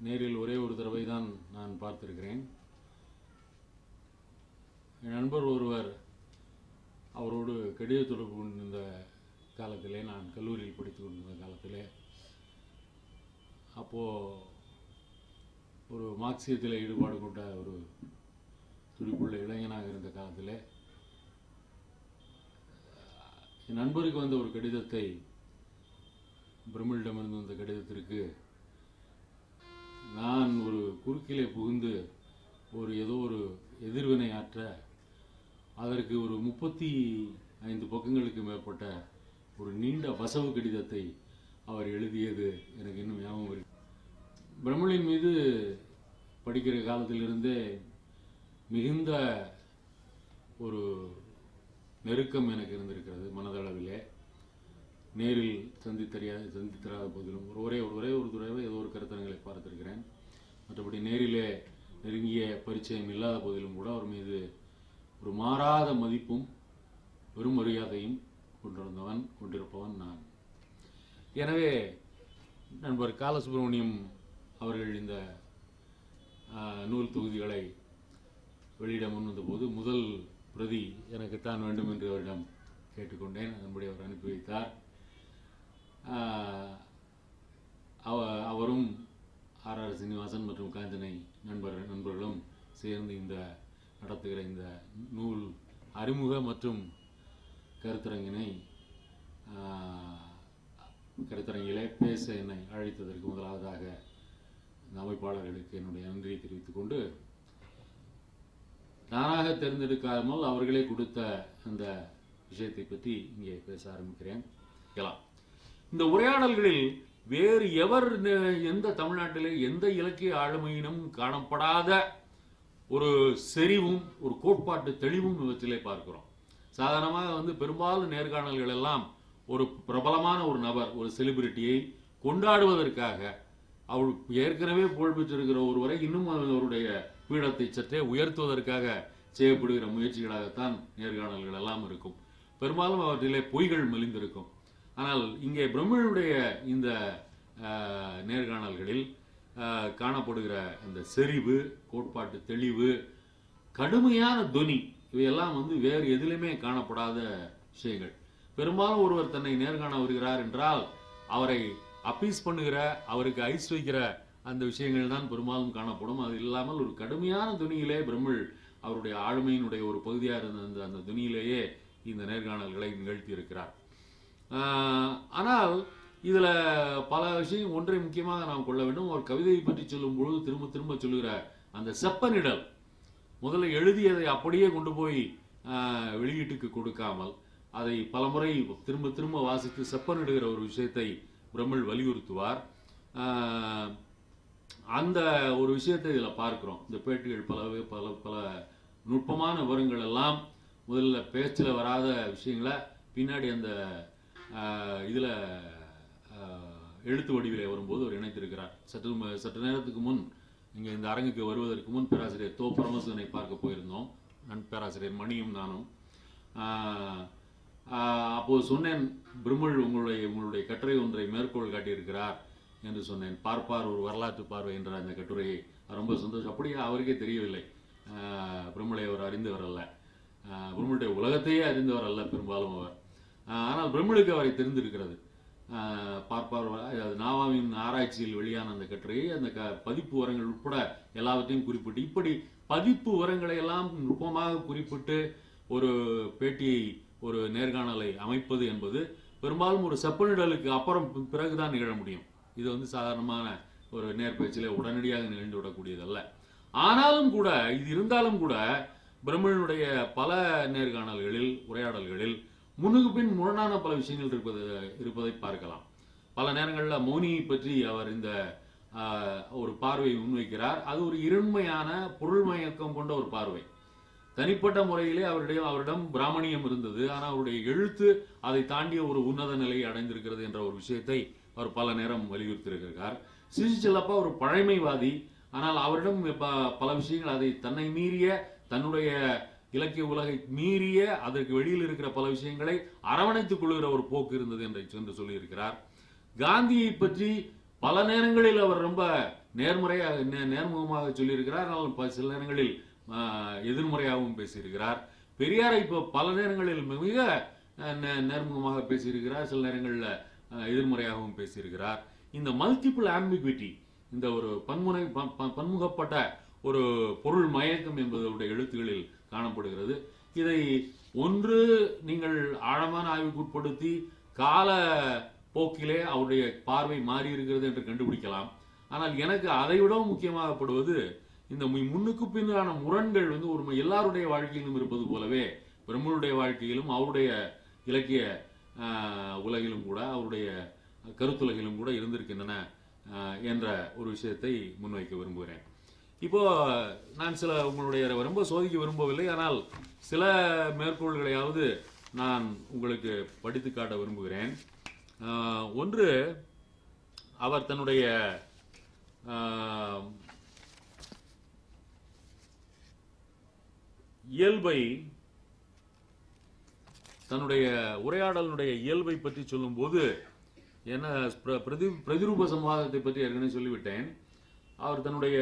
நேரில் ஒரே ஒரு தடவை தான் நான் பார்த்திருக்கிறேன். என் நண்பர் ஒருவர் அவரோடு கடித தொடர்பு கொண்டிருந்த காலத்திலே நான் கல்லூரியில் படித்து கொண்டிருந்த காலத்திலே அப்போது ஒரு மார்க்சியத்தில் ஈடுபாடு கொண்ட ஒரு துடிப்புள்ள இளைஞனாக இருந்த காலத்திலே என் நண்பருக்கு வந்த ஒரு கடிதத்தை பிரமிழிடமிருந்து வந்த கடிதத்திற்கு நான் ஒரு குறுக்கிலே புகுந்து ஒரு ஏதோ ஒரு எதிர்வினை ஆற்ற அதற்கு ஒரு முப்பத்தி ஐந்து பக்கங்களுக்கு மேற்பட்ட ஒரு நீண்ட வசவு கடிதத்தை அவர் எழுதியது எனக்கு இன்னும் ஞாபகம் இருக்கு. பிரம்மலின் மீது படிக்கிற காலத்திலிருந்தே மிகுந்த ஒரு நெருக்கம் எனக்கு இருந்திருக்கிறது மனதளவிலே. நேரில் சந்தித்தறியாத சந்தித்தராத போதிலும் ஒரு ஒரே ஒரு ஒரே ஒரு தடவை ஏதோ ஒரு கருத்தரங்களை பார்த்திருக்கிறேன். மற்றபடி நேரிலே நெருங்கிய பரிச்சயம் இல்லாத போதிலும் கூட அவர் மீது ஒரு மாறாத மதிப்பும் வெறும் மரியாதையும் கொண்டிருந்தவன் கொண்டிருப்பவன் நான். எனவே நண்பர் காலசுப்ரமணியம் அவர்கள் இந்த நூல் தொகுதிகளை வெளியிட முன்வந்த போது முதல் பிரதி எனக்குத்தான் வேண்டும் என்று அவரிடம் கேட்டுக்கொண்டேன். அதன்படி அவர் அனுப்பி வைத்தார். அவரும் ஆர் ஆர் சீனிவாசன் மற்றும் காஞ்சனை நண்பர் நண்பர்களும் சேர்ந்து இந்த நடத்துகிற இந்த நூல் அறிமுக மற்றும் கருத்தரங்கினை கருத்தரங்கிலே பேச என்னை அழைத்ததற்கு முதலாவதாக இந்த அமைப்பாளர்களுக்கு என்னுடைய நன்றியை தெரிவித்துக் கொண்டு நானாக தேர்ந்தெடுக்காமல் அவர்களே கொடுத்த அந்த விஷயத்தை பற்றி இங்கே பேச ஆரம்பிக்கிறேன் கேட்கலாம். இந்த உரையாடல்களில் வேறு எவர் எந்த தமிழ்நாட்டிலே எந்த இலக்கிய ஆளுமையினும் காணப்படாத ஒரு செறிவும் ஒரு கோட்பாட்டு தெளிவும் இவற்றிலே பார்க்கிறோம். சாதாரணமாக வந்து பெரும்பாலும் நேர்காணல்கள் எல்லாம் ஒரு பிரபலமான ஒரு நபர் ஒரு செலிபிரிட்டியை கொண்டாடுவதற்காக அவள் ஏற்கனவே புகழ்பெற்றிருக்கிற ஒருவரை இன்னும் அவருடைய பீடத்தை சற்றே உயர்த்துவதற்காக செய்யப்படுகிற முயற்சிகளாகத்தான் நேர்காணல்கள் எல்லாம் இருக்கும். பெரும்பாலும் அவற்றிலே பொய்கள் மெலிந்திருக்கும். ஆனால் இங்கே பிரம்மனுடைய இந்த நேர்காணல்களில் காணப்படுகிற அந்த செறிவு கோட்பாட்டு தெளிவு கடுமையான துனி இவையெல்லாம் வந்து வேறு எதிலுமே காணப்படாத விஷயங்கள். பெரும்பாலும் ஒருவர் தன்னை நேர்காண வருகிறார் என்றால் அவரை அப்பீஸ் பண்ணுகிற அவருக்கு ஐஸ் வைக்கிற அந்த விஷயங்கள் தான் பெரும்பாலும் காணப்படும். அது இல்லாமல் ஒரு கடுமையான துணியிலே பிரம்மல் அவருடைய ஆளுமையினுடைய ஒரு பகுதியாக இருந்த அந்த அந்த துணியிலேயே இந்த நேர்காணல்களை நிகழ்த்தி இருக்கிறார் ஆனால் இதில் பல விஷயம் ஒன்றை முக்கியமாக நாம் கொள்ள வேண்டும். ஒரு கவிதையை பற்றி சொல்லும் பொழுது திரும்ப திரும்ப சொல்லுகிற அந்த செப்பனிடல் முதல்ல எழுதியதை அப்படியே கொண்டு போய் வெளியீட்டுக்கு கொடுக்காமல் அதை பலமுறை திரும்ப திரும்ப வாசித்து செப்பனிடுகிற ஒரு விஷயத்தை பிரம்மல் வலியுறுத்துவார். அந்த ஒரு விஷயத்தை இதில் பார்க்குறோம். இந்த பேட்டிகள் பலவே பல பல நுட்பமான விவரங்கள் எல்லாம் முதல்ல பேச்சில் வராத விஷயங்களை பின்னாடி அந்த இதில் எழுத்து வடிவிலே வரும்போது அவர் இணைத்திருக்கிறார். சற்று சற்று நேரத்துக்கு முன் இங்கே இந்த அரங்குக்கு வருவதற்கு முன் பேராசிரியர் தோ பரமசிவனை பார்க்க போயிருந்தோம். நன் பேராசிரியர் மணியும் நானும். அப்போது சொன்னேன் பிரம்மல் உங்களுடைய உங்களுடைய கட்டுரை ஒன்றை மேற்கோள் காட்டியிருக்கிறார் என்று சொன்னேன். பார்ப்பார் ஒரு வரலாற்று பார்வை என்ற அந்த கட்டுரையை. ரொம்ப சந்தோஷம். அப்படியே அவருக்கே தெரியவில்லை. ஆஹ், அவர் அறிந்தவர் அல்ல. ஆஹ், உலகத்தையே அறிந்தவர் அல்ல பெரும்பாலும் அவர். ஆனால் பிரம்மலுக்கு அவரை தெரிந்திருக்கிறது. பார்ப்பார் நாவாவின் ஆராய்ச்சியில் வெளியான அந்த கட்டுரையை அந்த க பதிப்பு உரங்கள் உட்பட எல்லாவற்றையும் குறிப்பிட்டு இப்படி பதிப்பு உரங்களை எல்லாம் நுட்பமாக குறிப்பிட்டு ஒரு பேட்டியை ஒரு நேர்காணலை அமைப்பது என்பது பெரும்பாலும் ஒரு செப்பனிடலுக்கு அப்புறம் பிறகுதான் நிகழ முடியும். இது வந்து சாதாரணமான ஒரு நேர்பேச்சிலே உடனடியாக நிகழ்ந்து விடக்கூடியதல்ல. ஆனாலும் கூட இது இருந்தாலும் கூட பிரம்மனுடைய பல நேர்காணல்களில் உரையாடல்களில் முன்னுக்கு பின் முரணான பல விஷயங்கள் இருப்பது இருப்பதை பார்க்கலாம். பல நேரங்களில் மௌனியை பற்றி அவர் இந்த ஒரு பார்வையை முன்வைக்கிறார். அது ஒரு இருண்மையான பொருள் மயக்கம் கொண்ட ஒரு பார்வை. தனிப்பட்ட முறையிலே அவருடைய அவரிடம் பிராமணியம் இருந்தது. ஆனால் அவருடைய எழுத்து அதை தாண்டிய ஒரு உன்னத நிலையை அடைந்திருக்கிறது என்ற ஒரு விஷயத்தை அவர் பல நேரம் வலியுறுத்தியிருக்கிறார். சிசி செல்லப்பா ஒரு பழமைவாதி. ஆனால் அவரிடம் பல விஷயங்கள் அதை தன்னை மீறிய தன்னுடைய இலக்கிய உலகை மீறிய அதற்கு வெளியில் இருக்கிற பல விஷயங்களை அரவணைத்துக் கொள்கிற ஒரு போக்கு இருந்தது என்று சென்று சொல்லியிருக்கிறார். காந்தியை பற்றி பல நேரங்களில் அவர் ரொம்ப நேர்முறையாக நே- நேர்முகமாக சொல்லியிருக்கிறார். ஆனால் சில நேரங்களில் எதிர்மறையாகவும் பேசியிருக்கிறார். பெரியாரை இப்போ பல நேரங்களில் மிக அஹ், நே- நேர்முகமாக பேசியிருக்கிறார். சில நேரங்களில் எதிர்மறையாகவும் பேசியிருக்கிறார். இந்த மல்டிபிள் ஆம்பிகுவிட்டி இந்த ஒரு பன்முனை பன்முகப்பட்ட ஒரு பொருள் மயக்கம் என்பதனுடைய எழுத்துகளில் காணப்படுகிறது. இதை ஒன்று நீங்கள் ஆழமான ஆய்வுக்கு உட்படுத்தி கால போக்கிலே அவருடைய பார்வை மாறி இருக்கிறது என்று கண்டுபிடிக்கலாம். ஆனால் எனக்கு அதை விடவும் முக்கியமாகப்படுவது இந்த முன்னுக்கு பின்னான முரண்கள் வந்து ஒரு எல்லாருடைய வாழ்க்கையிலும் இருப்பது போலவே பிரம்மனுடைய வாழ்க்கையிலும் அவருடைய இலக்கிய உலகிலும் கூட அவருடைய கருத்துலகிலும் கூட இருந்திருக்கின்றன என்ற ஒரு விஷயத்தை முன்வைக்க விரும்புகிறேன். இப்போ நான் சில உங்களுடைய ரொம்ப சோதிக்க விரும்பவில்லை ஆனால் சில மேற்கோள்களையாவது நான் உங்களுக்கு படித்து காட்ட விரும்புகிறேன். ஒன்று அவர் தன்னுடைய இயல்பை தன்னுடைய உரையாடலுடைய இயல்பை பற்றி சொல்லும்போது என்ன பிர- பிரதி பிரதிரூப சம்வாதத்தை பற்றி ஏற்கனவே சொல்லிவிட்டேன். அவர் தன்னுடைய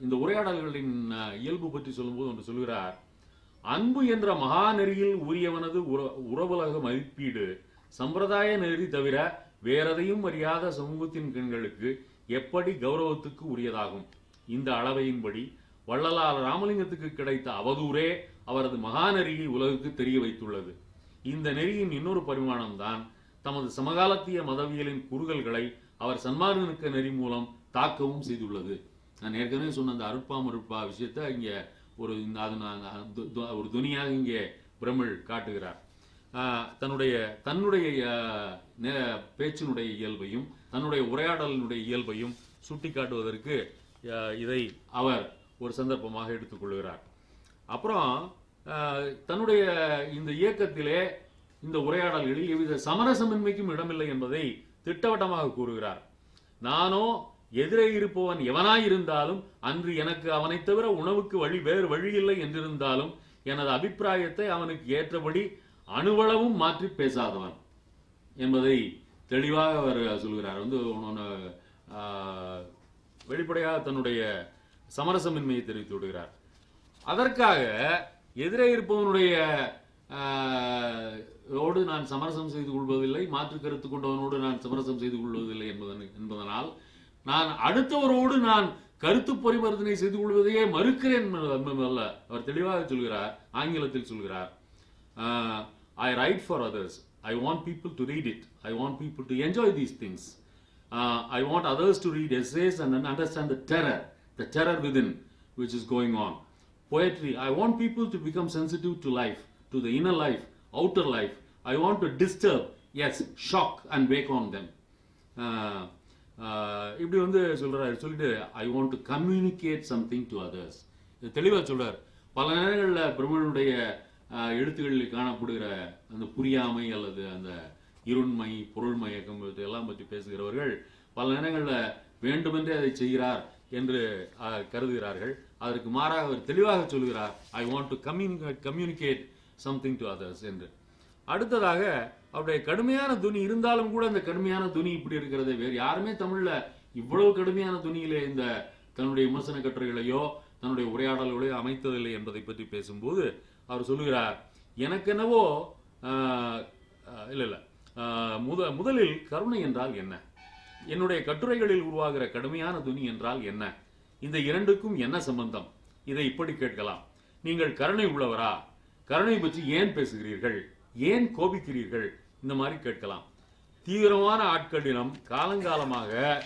இந்த உரையாடல்களின் இயல்பு பற்றி சொல்லும்போது ஒன்று சொல்கிறார் அன்பு என்ற மகா நெறியில் உரியவனது உற- உறவுலக மதிப்பீடு. சம்பிரதாய நெறி தவிர வேறெதையும் அறியாத சமூகத்தின் கண்களுக்கு எப்படி கௌரவத்துக்கு உரியதாகும்? இந்த அளவையின்படி வள்ளலார் ராமலிங்கத்துக்கு கிடைத்த அவதூறே அவரது மகாநெறியை உலகுக்கு தெரிய வைத்துள்ளது. இந்த நெறியின் இன்னொரு பரிமாணம்தான் தமது சமகாலத்திய மதவியலின் குறுகல்களை அவர் சன்மார்க்க நெறி மூலம் தாக்கவும் செய்துள்ளது. நான் ஏற்கனவே சொன்ன அந்த அருட்பா மருட்பா விஷயத்தை இங்கே ஒரு இந்த அது ஒரு துணியாக இங்கே பிரமிழ் காட்டுகிறார். தன்னுடைய தன்னுடைய நே- பேச்சினுடைய இயல்பையும் தன்னுடைய உரையாடலினுடைய இயல்பையும் சுட்டிக்காட்டுவதற்கு இதை அவர் ஒரு சந்தர்ப்பமாக எடுத்துக்கொள்கிறார். அப்புறம் தன்னுடைய இந்த இயக்கத்திலே இந்த உரையாடல்களில் எவ்வித சமரசமின்மைக்கும் இடமில்லை என்பதை திட்டவட்டமாக கூறுகிறார். நானோ எதிரே இருப்பவன் எவனாயிருந்தாலும் அன்று எனக்கு அவனைத் தவிர உணவுக்கு வழி வேறு வழி இல்லை என்றிருந்தாலும் எனது அபிப்பிராயத்தை அவனுக்கு ஏற்றபடி அணுவளவும் மாற்றி பேசாதவன் என்பதை தெளிவாக அவர் சொல்கிறார். வந்து வெளிப்படையாக தன்னுடைய சமரசமின்மையை தெரிவித்து விடுகிறார். அதற்காக எதிரே இருப்பவனுடைய ஓடு நான் சமரசம் செய்து கொள்வதில்லை மாற்று கருத்து கொண்டவனோடு நான் சமரசம் செய்து கொள்வதில்லை என்பதன் என்பதனால் நான் அடுத்தவரோடு நான் கருத்து பரிவர்த்தனை செய்து கொள்வதையே மறுக்கிறேன் அல்ல அவர் தெளிவாக சொல்கிறார் ஆங்கிலத்தில் சொல்கிறார் I write for others I want people to read it I want people to enjoy these things I want others to read as and understand the terror the terror within which is going on poetry i want people to become sensitive to life to the inner life outer life i want to disturb yes shock and wake on them இப்படி வந்து சொல்றாரு. சொல்லிட்டு I want to communicate something to others இது தெளிவாக சொல்கிறார் பல நேரங்களில் பிரம்மனுடைய எழுத்துக்களில் காணப்படுகிற அந்த புரியாமை அல்லது அந்த இருண்மை பொருள் மயக்கம் எல்லாம் பற்றி பேசுகிறவர்கள் பல நேரங்களில் வேண்டுமென்றே அதை செய்கிறார் என்று கருதுகிறார்கள். அதற்கு மாறாக அவர் தெளிவாக சொல்கிறார் I want to communicate communicate something to others என்று. அடுத்ததாக அவருடைய கடுமையான துணி இருந்தாலும் கூட இந்த கடுமையான துணி இப்படி இருக்கிறது. வேறு யாருமே தமிழ்ல இவ்வளவு கடுமையான துணியிலே இந்த தன்னுடைய விமர்சன கட்டுரைகளையோ தன்னுடைய உரையாடல்களையோ அமைத்ததில்லை என்பதை பற்றி பேசும்போது அவர் சொல்லுகிறார் எனக்கு என்னவோ இல்லை இல்லை. முத முதலில் கருணை என்றால் என்ன? என்னுடைய கட்டுரைகளில் உருவாகிற கடுமையான துணி என்றால் என்ன? இந்த இரண்டுக்கும் என்ன சம்பந்தம்? இதை இப்படி கேட்கலாம். நீங்கள் கருணை உள்ளவரா? கருணை பற்றி ஏன் பேசுகிறீர்கள்? ஏன் கோபிக்கிறீர்கள்? இந்த மாதிரி கேட்கலாம். தீவிரமான ஆட்களிடம் காலங்காலமாக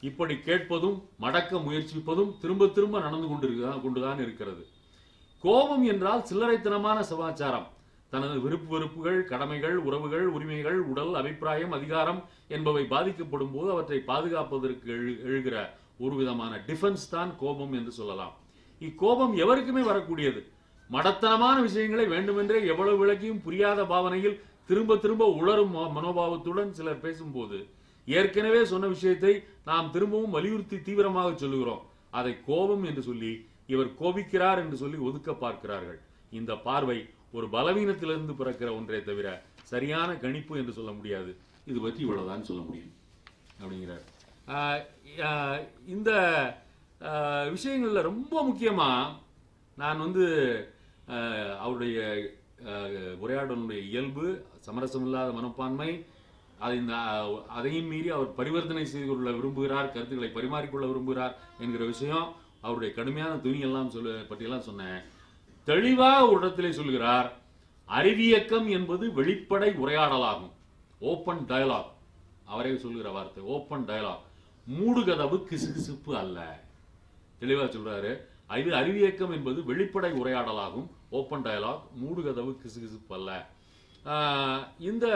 இப்படி கேட்பதும் மடக்க முயற்சிப்பதும் திரும்ப திரும்ப நடந்து கொண்டிருக்க கொண்டுதான் இருக்கிறது. கோபம் என்றால் சில்லறைத்தனமான சமாச்சாரம். தனது விருப்பு வெறுப்புகள் கடமைகள் உறவுகள் உரிமைகள் உடல் அபிப்பிராயம் அதிகாரம் என்பவை பாதிக்கப்படும் போது அவற்றை பாதுகாப்பதற்கு எழு- எழுகிற ஒரு விதமான டிஃபென்ஸ் தான் கோபம் என்று சொல்லலாம். இக்கோபம் எவருக்குமே வரக்கூடியது. மடத்தனமான விஷயங்களை வேண்டுமென்றே எவ்வளவு விளக்கியும் புரியாத பாவனையில் திரும்ப திரும்ப உளரும் ம- மனோபாவத்துடன் சிலர் பேசும்போது ஏற்கனவே சொன்ன விஷயத்தை நாம் திரும்பவும் வலியுறுத்தி தீவிரமாக சொல்லுகிறோம். அதை கோபம் என்று சொல்லி இவர் கோபிக்கிறார் என்று சொல்லி ஒதுக்க பார்க்கிறார்கள். இந்த பார்வை ஒரு பலவீனத்திலிருந்து பிறக்கிற ஒன்றே தவிர சரியான கணிப்பு என்று சொல்ல முடியாது. இது பற்றி இவ்வளவுதான் சொல்ல முடியும். அப்படிங்கிறார். இந்த விஷயங்களில் ரொம்ப முக்கியமாக நான் வந்து அவருடைய உரையாடலுடைய இயல்பு சமரசமில்லாத மனப்பான்மை அதை இந்த அதையும் மீறி அவர் பரிவர்த்தனை செய்து கொள்ள விரும்புகிறார் கருத்துக்களை பரிமாறிக்கொள்ள விரும்புகிறார் என்கிற விஷயம் அவருடைய கடுமையான துணியெல்லாம் சொல்ல பற்றியெல்லாம் சொன்னேன் தெளிவாக ஒரு இடத்திலே சொல்கிறார் அறிவியக்கம் என்பது வெளிப்படை உரையாடலாகும். ஓப்பன் டயலாக் அவரே சொல்கிற வார்த்தை ஓப்பன் டயலாக் மூடுகதவு கிசுகிசுப்பு அல்ல. தெளிவாக சொல்றாரு இது அறிவியக்கம் என்பது வெளிப்படை உரையாடலாகும். ஓப்பன் டயலாக் மூடுகதவு கிசுகிசுப்பு அல்ல. ஆஹ் இந்த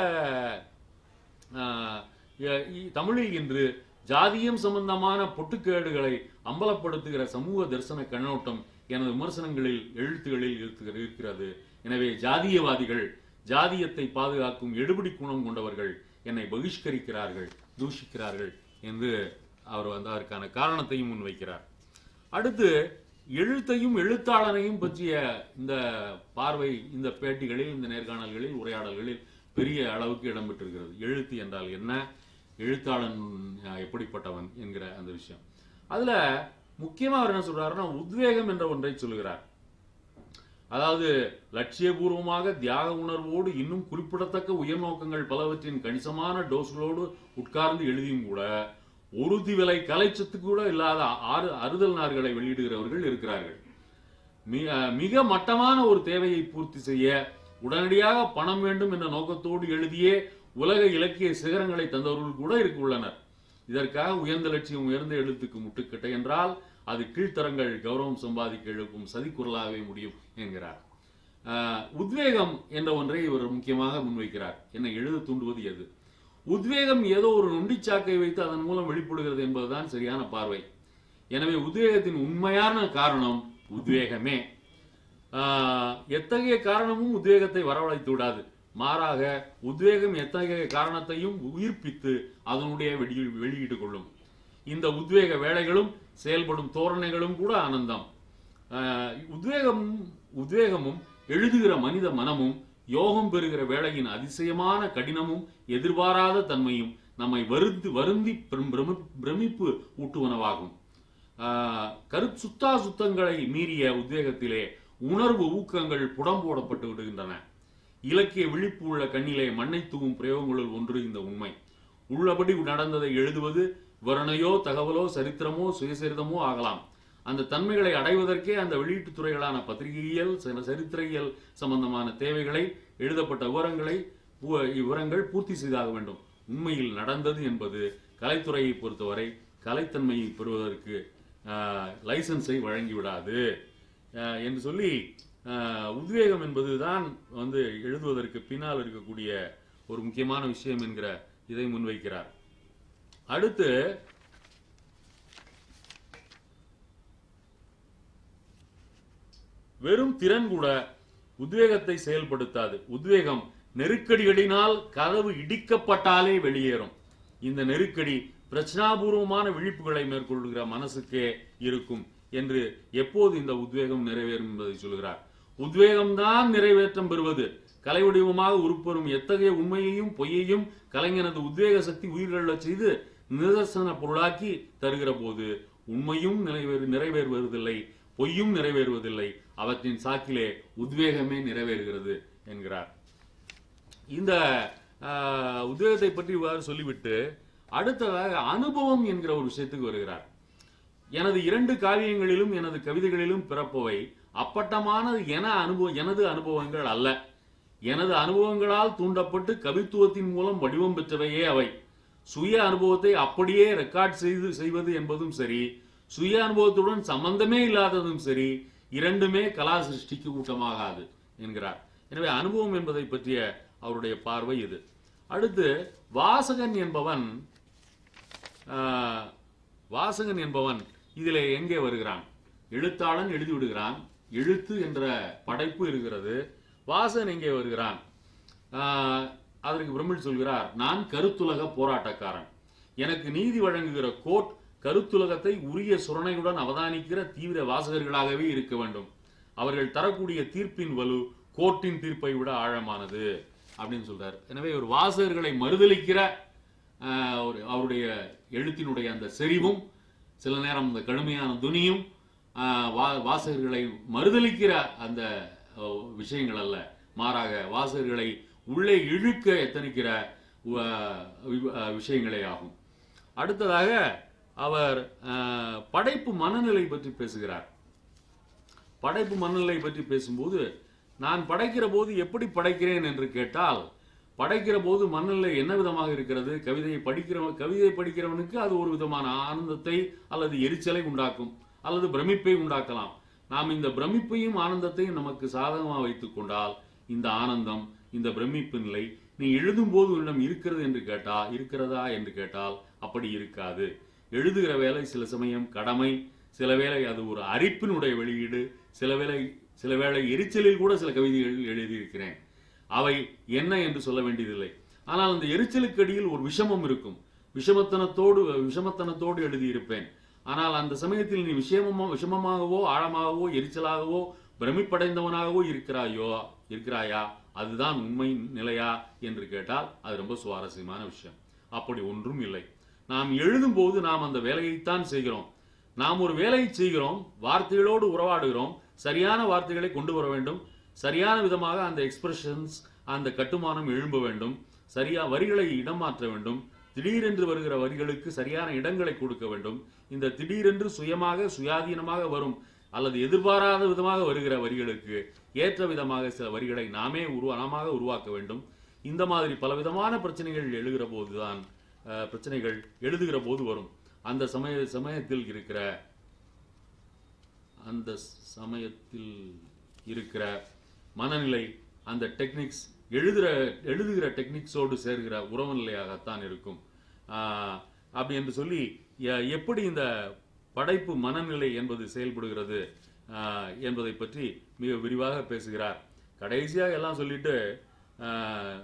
ஆஹ் தமிழில் இன்று ஜாதியம் சம்பந்தமான பொட்டுக்கேடுகளை அம்பலப்படுத்துகிற சமூக தரிசன கண்ணோட்டம் எனது விமர்சனங்களில் எழுத்துகளில் இருக்கிற- இருக்கிறது. எனவே ஜாதியவாதிகள் ஜாதியத்தை பாதுகாக்கும் எடுபிடி குணம் கொண்டவர்கள் என்னை பகிஷ்கரிக்கிறார்கள் தூஷிக்கிறார்கள் என்று அவர் வந்து அதற்கான காரணத்தையும் முன்வைக்கிறார். அடுத்து எழுத்தையும் எழுத்தாளனையும் பற்றிய இந்த பார்வை இந்த பேட்டிகளில் இந்த நேர்காணல்களில் உரையாடல்களில் பெரிய அளவுக்கு இடம்பெற்றிருக்கிறது எழுத்து என்றால் என்ன? எழுத்தாளன் எப்படிப்பட்டவன் என்கிற அந்த விஷயம். அதுல முக்கியமா அவர் என்ன சொல்றாருன்னா உத்வேகம் என்ற ஒன்றை சொல்லுகிறார். அதாவது லட்சியபூர்வமாக தியாக உணர்வோடு இன்னும் குறிப்பிடத்தக்க உயர் நோக்கங்கள் பலவற்றின் கணிசமான டோஸ்களோடு உட்கார்ந்து எழுதியும் கூட உறுதி விலை கலைச்சத்து கூட இல்லாத ஆறு அறுதல் நார்களை வெளியிடுகிறவர்கள் இருக்கிறார்கள். மிக மட்டமான ஒரு தேவையை பூர்த்தி செய்ய உடனடியாக பணம் வேண்டும் என்ற நோக்கத்தோடு எழுதியே உலக இலக்கிய சிகரங்களை தந்தவர்கள் கூட இருக்க உள்ளனர். இதற்காக உயர்ந்த லட்சியம் உயர்ந்த எழுத்துக்கு முட்டுக்கட்டை என்றால் அது கீழ்த்தரங்கள் கௌரவம் சம்பாதிக்க எழுப்பும் சதிக்குரலாகவே முடியும் என்கிறார். உத்வேகம் என்ற ஒன்றை இவர் முக்கியமாக முன்வைக்கிறார். என்னை எழுத தூண்டுவது எது? உத்வேகம் ஏதோ ஒரு நொண்டிச்சாக்கை வைத்து அதன் மூலம் வெளிப்படுகிறது என்பதுதான் சரியான பார்வை. எனவே உத்வேகத்தின் உண்மையான காரணம் உத்வேகமே. எத்தகைய காரணமும் உத்வேகத்தை வரவழைத்து விடாது. மாறாக உத்வேகம் எத்தகைய காரணத்தையும் உயிர்ப்பித்து அதனுடைய வெளி வெளியிட்டு கொள்ளும். இந்த உத்வேக வேலைகளும் செயல்படும் தோரணைகளும் கூட ஆனந்தம். உத்வேகம் உத்வேகமும் எழுதுகிற மனித மனமும் யோகம் பெறுகிற வேளையின் அதிசயமான கடினமும் எதிர்பாராத தன்மையும் நம்மை வருந்தி வருந்தி பிரம்- பிரமி- பிரமிப்பு ஊட்டுவனவாகும். ஆஹ் சுத்தா சுத்தங்களை மீறிய உத்வேகத்திலே உணர்வு ஊக்கங்கள் புடம் போடப்பட்டு விடுகின்றன. இலக்கிய விழிப்பு உள்ள கண்ணிலே மண்ணை தூவும் பிரயோகங்களுள் ஒன்று இந்த உண்மை. உள்ளபடி நடந்ததை எழுதுவது வர்ணையோ தகவலோ சரித்திரமோ சுயசரிதமோ ஆகலாம். அந்த தன்மைகளை அடைவதற்கே அந்த வெளியீட்டுத் துறைகளான பத்திரிகையியல் சில சரித்திரையியல் சம்பந்தமான தேவைகளை எழுதப்பட்ட விவரங்களை பூ- விவரங்கள் பூர்த்தி செய்தாக வேண்டும். உண்மையில் நடந்தது என்பது கலைத்துறையை பொறுத்தவரை கலைத்தன்மையை பெறுவதற்கு லைசன்ஸை வழங்கிவிடாது. என்று சொல்லி உத்வேகம் உத்வேகம் என்பதுதான் வந்து எழுதுவதற்கு பின்னால் இருக்கக்கூடிய ஒரு முக்கியமான விஷயம் என்கிற இதை முன்வைக்கிறார். அடுத்து வெறும் திறன் கூட உத்வேகத்தை செயல்படுத்தாது. உத்வேகம் நெருக்கடிகளினால் கதவு இடிக்கப்பட்டாலே வெளியேறும். இந்த நெருக்கடி பிரச்சனாபூர்வமான விழிப்புகளை மேற்கொள்கிற மனசுக்கே இருக்கும் என்று எப்போது இந்த உத்வேகம் நிறைவேறும் என்பதை சொல்கிறார். உத்வேகம்தான் நிறைவேற்றம் பெறுவது. கலை வடிவமாக உருப்பெறும் எத்தகைய உண்மையையும் பொய்யையும் கலைஞனது உத்வேக சக்தி உயிர்கொள்ளச் செய்து நிதர்சன பொருளாக்கி தருகிற போது உண்மையும் நிறைவேறு நிறைவேறுவதில்லை. பொய்யும் நிறைவேறுவதில்லை. அவற்றின் சாக்கிலே உத்வேகமே நிறைவேறுகிறது என்கிறார். இந்த ஆஹ், உத்வேகத்தை பற்றி இவ்வாறு சொல்லிவிட்டு அடுத்ததாக அனுபவம் என்கிற ஒரு விஷயத்துக்கு வருகிறார். எனது இரண்டு காவியங்களிலும் எனது கவிதைகளிலும் பிறப்பவை அப்பட்டமானது என அனுபவம் எனது அனுபவங்கள் அல்ல. எனது அனுபவங்களால் தூண்டப்பட்டு கவித்துவத்தின் மூலம் வடிவம் பெற்றவையே அவை. சுய அனுபவத்தை அப்படியே ரெக்கார்ட் செய்து செய்வது என்பதும் சரி சுய அனுபவத்துடன் சம்பந்தமே இல்லாததும் சரி இரண்டுமே கலா சிருஷ்டிக்கு ஊட்டமாகாது என்கிறார். எனவே அனுபவம் என்பதை பற்றிய அவருடைய பார்வை இது. அடுத்து வாசகன் என்பவன் வாசகன் என்பவன் இதில் எங்கே வருகிறான்? எழுத்தாளன் எழுதி விடுகிறான் எழுத்து என்ற படைப்பு இருக்கிறது வாசகன் எங்கே வருகிறான்? அதற்கு பிரமிழ் சொல்கிறார் நான் கருத்துலக போராட்டக்காரன். எனக்கு நீதி வழங்குகிற கோர்ட் கருத்துலகத்தை உரிய சுரணையுடன் அவதானிக்கிற தீவிர வாசகர்களாகவே இருக்க வேண்டும். அவர்கள் தரக்கூடிய தீர்ப்பின் வலு கோர்ட்டின் தீர்ப்பை விட ஆழமானது அப்படின்னு சொல்றார். எனவே ஒரு வாசகர்களை மறுதளிக்கிற ஒரு அவருடைய எழுத்தினுடைய அந்த செறிவும் சில நேரம் அந்த கடுமையான துணியும் வா- வாசகர்களை மறுதளிக்கிற அந்த விஷயங்கள் அல்ல. மாறாக வாசகர்களை உள்ளே இழுக்க எத்தனிக்கிற விஷயங்களே ஆகும். அடுத்ததாக அவர் படைப்பு மனநிலை பற்றி பேசுகிறார். படைப்பு மனநிலை பற்றி பேசும்போது நான் படைக்கிற போது எப்படி படைக்கிறேன்? என்று கேட்டால் படைக்கிற போது மனநிலை என்ன விதமாக இருக்கிறது? கவிதையை படிக்கிற கவிதை படிக்கிறவனுக்கு அது ஒரு விதமான ஆனந்தத்தை அல்லது எரிச்சலை உண்டாக்கும் அல்லது பிரமிப்பை உண்டாக்கலாம். நாம் இந்த பிரமிப்பையும் ஆனந்தத்தையும் நமக்கு சாதகமாக வைத்துக் கொண்டால் இந்த ஆனந்தம் இந்த பிரமிப்பு நிலை நீ எழுதும் போது உன்னிடம் இருக்கிறது என்று கேட்டால் இருக்கிறதா என்று கேட்டால் அப்படி இருக்காது. எழுதுகிற வேலை சில சமயம் கடமை சில வேளை அது ஒரு அரிப்பினுடைய வெளியீடு சில வேளை சில வேளை எரிச்சலில் கூட சில கவிதைகள் எழுதியிருக்கிறேன். அவை என்ன என்று சொல்ல வேண்டியதில்லை. ஆனால் அந்த எரிச்சலுக்கு அடியில் ஒரு விஷமம் இருக்கும். விஷமத்தனத்தோடு விஷமத்தனத்தோடு எழுதியிருப்பேன். ஆனால் அந்த சமயத்தில் நீ விஷமமா விஷமமாகவோ ஆழமாகவோ எரிச்சலாகவோ பிரமிப்படைந்தவனாகவோ இருக்கிறாயோ இருக்கிறாயா? அதுதான் உண்மை நிலையா? என்று கேட்டால் அது ரொம்ப சுவாரஸ்யமான விஷயம். அப்படி ஒன்றும் இல்லை. நாம் எழுதும்போது நாம் அந்த வேலையைத்தான் செய்கிறோம். நாம் ஒரு வேலையை செய்கிறோம் வார்த்தைகளோடு உறவாடுகிறோம் சரியான வார்த்தைகளை கொண்டு வர வேண்டும் சரியான விதமாக அந்த எக்ஸ்பிரஷன்ஸ் அந்த கட்டுமானம் எழும்ப வேண்டும் சரியா வரிகளை இடம் மாற்ற வேண்டும் திடீரென்று வருகிற வரிகளுக்கு சரியான இடங்களை கொடுக்க வேண்டும் இந்த திடீரென்று சுயமாக சுயாதீனமாக வரும் அல்லது எதிர்பாராத விதமாக வருகிற வரிகளுக்கு ஏற்ற விதமாக சில வரிகளை நாமே உருவ நாமாக உருவாக்க வேண்டும். இந்த மாதிரி பலவிதமான பிரச்சனைகள் எழுகிற போதுதான் பிரச்சனைகள் எழுதுகிற போது வரும். அந்த சமய சமயத்தில் இருக்கிற அந்த சமயத்தில் இருக்கிற மனநிலை அந்த டெக்னிக்ஸ் எழுதுகிற எழுதுகிற டெக்னிக்ஸோடு சேர்கிற உறவு நிலையாகத்தான் இருக்கும். ஆஹ், அப்படி என்று சொல்லி எப்படி இந்த படைப்பு மனநிலை என்பது செயல்படுகிறது ஆஹ், என்பதை பற்றி மிக விரிவாக பேசுகிறார். கடைசியாக எல்லாம் சொல்லிட்டு ஆஹ்,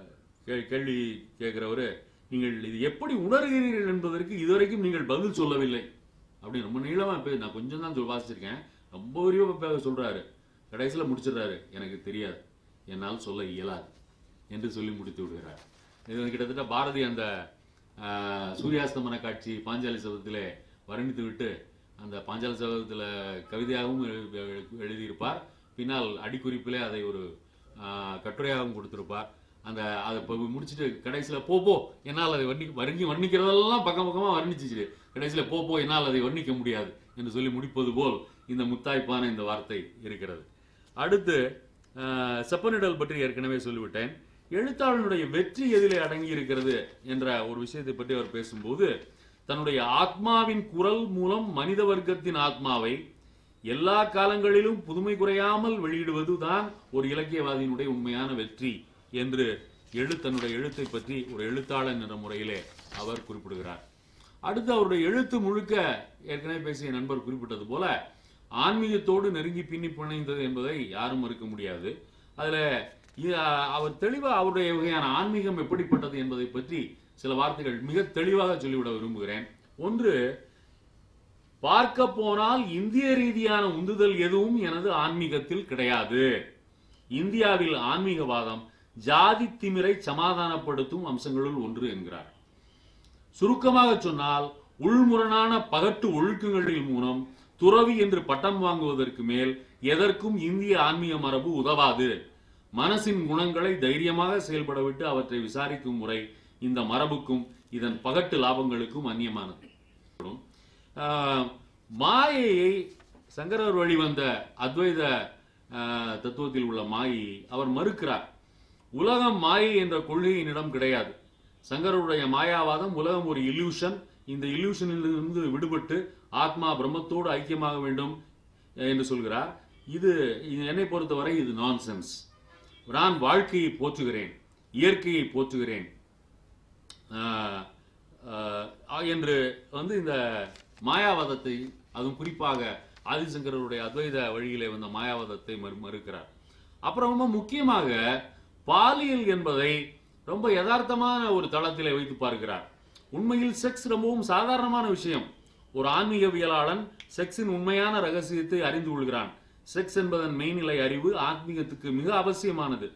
கேள்வி கேட்கிறவரு நீங்கள் இது எப்படி உணர்கிறீர்கள் என்பதற்கு இதுவரைக்கும் நீங்கள் பதில் சொல்லவில்லை. அப்படின்னு ரொம்ப நீளமா இப்போ நான் கொஞ்சம் தான் சொல் வாசிச்சிருக்கேன். ரொம்ப விரிவாக பே- சொல்றாரு. கடைசியில் முடிச்சிடுறாரு. எனக்கு தெரியாது. என்னால் சொல்ல இயலாது என்று சொல்லி முடித்து விடுகிறார். இது வந்து கிட்டத்தட்ட பாரதி அந்த சூரியாஸ்தமன காட்சி பாஞ்சாலி சபதத்தில் வர்ணித்து விட்டு அந்த பாஞ்சாலி சபதத்தில் கவிதையாகவும் எழுதியிருப்பார். பின்னால் அடிக்குறிப்பிலே அதை ஒரு கட்டுரையாகவும் கொடுத்திருப்பார். அந்த அதை இப்போ முடிச்சுட்டு கடைசியில் போ போ என்னால் அதை வர்ணி வர்ணி வர்ணிக்கிறதெல்லாம் பக்கம் பக்கமாக வர்ணிச்சிச்சு. கடைசியில் போ போ என்னால் அதை வர்ணிக்க முடியாது என்று சொல்லி முடிப்பது போல் இந்த முத்தாய்ப்பான இந்த வார்த்தை இருக்கிறது. அடுத்து செப்பனிடல் பற்றி ஏற்கனவே சொல்லிவிட்டேன். எழுத்தாளனுடைய வெற்றி எதிலே அடங்கி இருக்கிறது என்ற ஒரு விஷயத்தை பற்றி அவர் பேசும்போது தன்னுடைய ஆத்மாவின் குரல் மூலம் மனித வர்க்கத்தின் ஆத்மாவை எல்லா காலங்களிலும் புதுமை குறையாமல் வெளியிடுவது தான் ஒரு இலக்கியவாதியினுடைய உண்மையான வெற்றி. என்று எழு தன்னுடைய எழுத்தை பற்றி ஒரு எழுத்தாளன் என்ற முறையிலே அவர் குறிப்பிடுகிறார். அடுத்து அவருடைய எழுத்து முழுக்க ஏற்கனவே பேசிய நண்பர் குறிப்பிட்டது போல ஆன்மீகத்தோடு நெருங்கி பின்னி பிணைந்தது என்பதை யாரும் மறுக்க முடியாது. அதுல அவர் தெளிவாக அவருடைய வகையான ஆன்மீகம் எப்படிப்பட்டது என்பதை பற்றி சில வார்த்தைகள் மிக தெளிவாக சொல்லிவிட விரும்புகிறேன். ஒன்று பார்க்க போனால் இந்திய ரீதியான உந்துதல் எதுவும் எனது ஆன்மீகத்தில் கிடையாது. இந்தியாவில் ஆன்மீகவாதம் ஜாதி திமிரை சமாதானப்படுத்தும் அம்சங்களுள் ஒன்று என்கிறார். சுருக்கமாக சொன்னால் உள்முரணான பகட்டு ஒழுக்கங்களின் மூலம் துறவி என்று பட்டம் வாங்குவதற்கு மேல் எதற்கும் இந்திய ஆன்மீக மரபு உதவாது. மனசின் குணங்களை தைரியமாக செயல்படவிட்டு அவற்றை விசாரிக்கும் முறை இந்த மரபுக்கும் இதன் பகட்டு லாபங்களுக்கும் அந்நியமானது. ஆஹ், மாயையை சங்கரர் வழிவந்த அத்வைத ஆஹ், தத்துவத்தில் உள்ள மாயை அவர் மறுக்கிறார். உலகம் மாயை என்ற கொள்கையினிடம் கிடையாது. சங்கருடைய மாயாவாதம் உலகம் ஒரு இல்யூஷன் இந்த இல்யூஷனிலிருந்து விடுபட்டு ஆத்மா பிரம்மத்தோடு ஐக்கியமாக வேண்டும் என்று சொல்கிறார். இது இது என்னை பொறுத்தவரை இது நான்சென்ஸ் நான் வாழ்க்கையை போற்றுகிறேன் இயற்கையை போற்றுகிறேன். என்று வந்து இந்த மாயாவாதத்தை அதுவும் குறிப்பாக ஆதிசங்கரருடைய அத்வைத வழியிலே வந்த மாயாவாதத்தை மறு மறுக்கிறார். அப்புறம் ரொம்ப முக்கியமாக பாலியல் என்பதை ரொம்ப யதார்த்தமான ஒரு தளத்தில் வைத்து பார்க்கிறார். உண்மையில் செக்ஸ் ரொம்பவும் சாதாரணமான விஷயம். ஒரு ஆன்மீகவியலாளன் செக்ஸின் உண்மையான ரகசியத்தை அறிந்து கொள்கிறான். செக்ஸ் என்பதன் மெய்நிலை அறிவு ஆன்மீகத்துக்கு மிக அவசியமானது.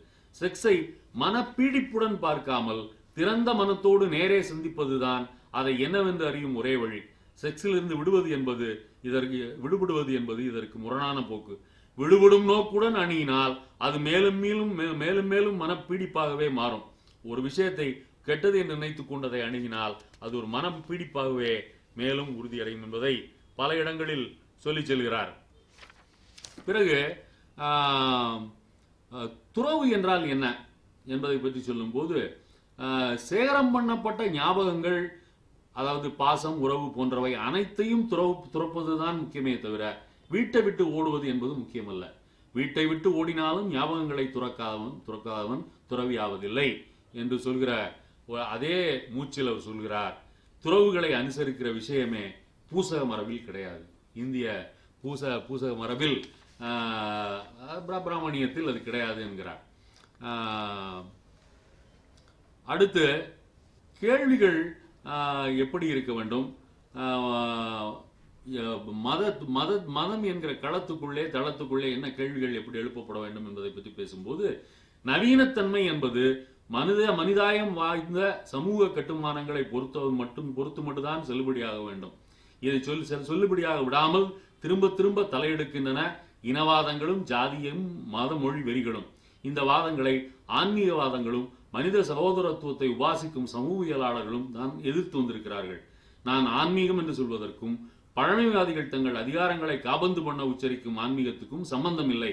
செக்ஸை மனப்பீடிப்புடன் பார்க்காமல் திறந்த மனத்தோடு நேரே சிந்திப்பதுதான் அதை என்னவென்று அறியும் ஒரே வழி. செக்ஸிலிருந்து விடுவது என்பது இதற்கு விடுபடுவது என்பது இதற்கு முரணான போக்கு. விடுபடும் நோக்குடன் அணியினால் அது மேலும் மேலும் மே- மேலும் மேலும் மனப்பீடிப்பாகவே மாறும். ஒரு விஷயத்தை கெட்டது என்று நினைத்து கொண்டதை அணுகினால் அது ஒரு மனப்பீடிப்பாகவே மேலும் உறுதியடையும் என்பதை பல இடங்களில் சொல்லிச் செல்கிறார். பிறகு துறவு என்றால் என்ன என்பதை பற்றி சொல்லும்போது சேகரம் பண்ணப்பட்ட ஞாபகங்கள் அதாவது பாசம் உறவு போன்றவை அனைத்தையும் துறவு துறப்பதுதான் முக்கியமே தவிர வீட்டை விட்டு ஓடுவது என்பது முக்கியமல்ல. வீட்டை விட்டு ஓடினாலும் ஞாபகங்களை துறக்காதவன் துறக்காதவன் துறவியாவதில்லை என்று சொல்கிற அதே மூச்சில் அவர் சொல்கிறார். துறவுகளை அனுசரிக்கிற விஷயமே பூசக மரபில் கிடையாது. இந்திய பூச பூசக மரபில் பிராமணியத்தில் அது கிடையாது என்கிறார். அடுத்து கேள்விகள் எப்படி இருக்க வேண்டும்? மத மத மதம் என்கிற களத்துக்குள்ளே தளத்துக்குள்ளே என்ன கேள்விகள் எப்படி எழுப்பப்பட வேண்டும் என்பதை பற்றி பேசும்போது நவீனத்தன்மை என்பது மனித மனிதாயம் வாய்ந்த சமூக கட்டுமானங்களை பொறுத்தது மட்டும் பொறுத்து மட்டும்தான் செல்லுபடியாக வேண்டும். இதை சொல்லி செல்- செல்லுபடியாக விடாமல் திரும்ப திரும்ப தலையெடுக்கின்றன இனவாதங்களும் ஜாதியும் மத மொழி வெறிகளும். இந்த வாதங்களை ஆன்மீகவாதங்களும் மனித சகோதரத்துவத்தை உபாசிக்கும் சமூகவியலாளர்களும் தான் எதிர்த்து வந்திருக்கிறார்கள். நான் ஆன்மீகம் என்று சொல்வதற்கும் பழமைவாதிகள் தங்கள் அதிகாரங்களை காபந்து பண்ண உச்சரிக்கும் ஆன்மீகத்துக்கும் சம்பந்தம் இல்லை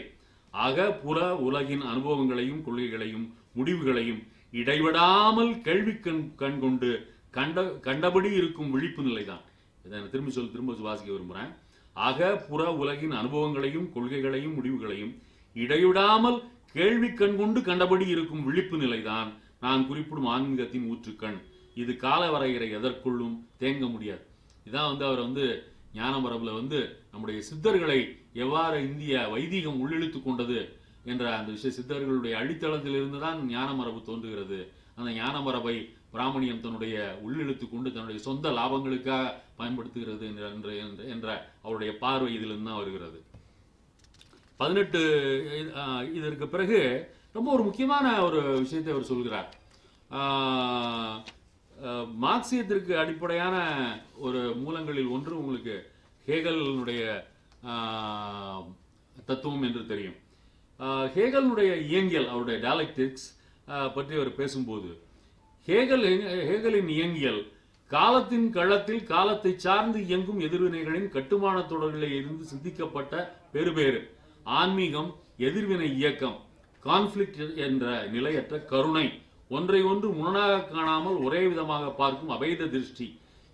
ஆக புற உலகின் அனுபவங்களையும் கொள்கைகளையும் முடிவுகளையும் இடைவிடாமல் கேள்வி கண் கண் கொண்டு கண்ட கண்டபடி இருக்கும் விழிப்பு நிலைதான். இதை நான் திரும்பி சொல் திரும்ப சுவாசிக்க விரும்புகிறேன் ஆக புற உலகின் அனுபவங்களையும் கொள்கைகளையும் முடிவுகளையும் இடைவிடாமல் கேள்வி கண் கொண்டு கண்டபடி இருக்கும் விழிப்பு நிலைதான் நான் குறிப்பிடும் ஆன்மீகத்தின் ஊற்றுக்கண். இது கால வரையறை எதற்குள்ளும் தேங்க முடியாது. இதான் வந்து அவர் வந்து ஞான வந்து நம்முடைய சித்தர்களை எவ்வாறு இந்திய வைதிகம் உள்ளிழுத்து கொண்டது என்ற அந்த விஷய சித்தர்களுடைய அடித்தளத்திலிருந்து தான் ஞான மரபு தோன்றுகிறது. அந்த ஞான மரபை பிராமணியம் தன்னுடைய உள்ளிழுத்து கொண்டு தன்னுடைய சொந்த லாபங்களுக்காக பயன்படுத்துகிறது என்ற- என்ற- என்ற அவருடைய பார்வை இதிலிருந்து தான் வருகிறது. பதினெட்டு இதற்கு பிறகு ரொம்ப ஒரு முக்கியமான ஒரு விஷயத்தை அவர் சொல்கிறார். ஆஹ், மார்க்சியத்திற்கு அடிப்படையான ஒரு மூலங்களில் ஒன்று உங்களுக்கு ஹேகலினுடைய தத்துவம் என்று தெரியும். ஆஹ், ஹேகலினுடைய இயங்கியல் அவருடைய டயலெக்டிக்ஸ் பற்றி அவர் பேசும்போது ஹேகல் ஹேகலின் இயங்கியல் காலத்தின் களத்தில் காலத்தை சார்ந்து இயங்கும் எதிர்வினைகளின் கட்டுமான தொடர்களில் இருந்து சிந்திக்கப்பட்ட பெறுபேறு ஆன்மீகம் எதிர்வினை இயக்கம் கான்ஃப்ளிக்ட் என்ற நிலையற்ற கருணை ஒன்றை ஒன்று முரணாக காணாமல் ஒரே விதமாக பார்க்கும் அபேத திருஷ்டி.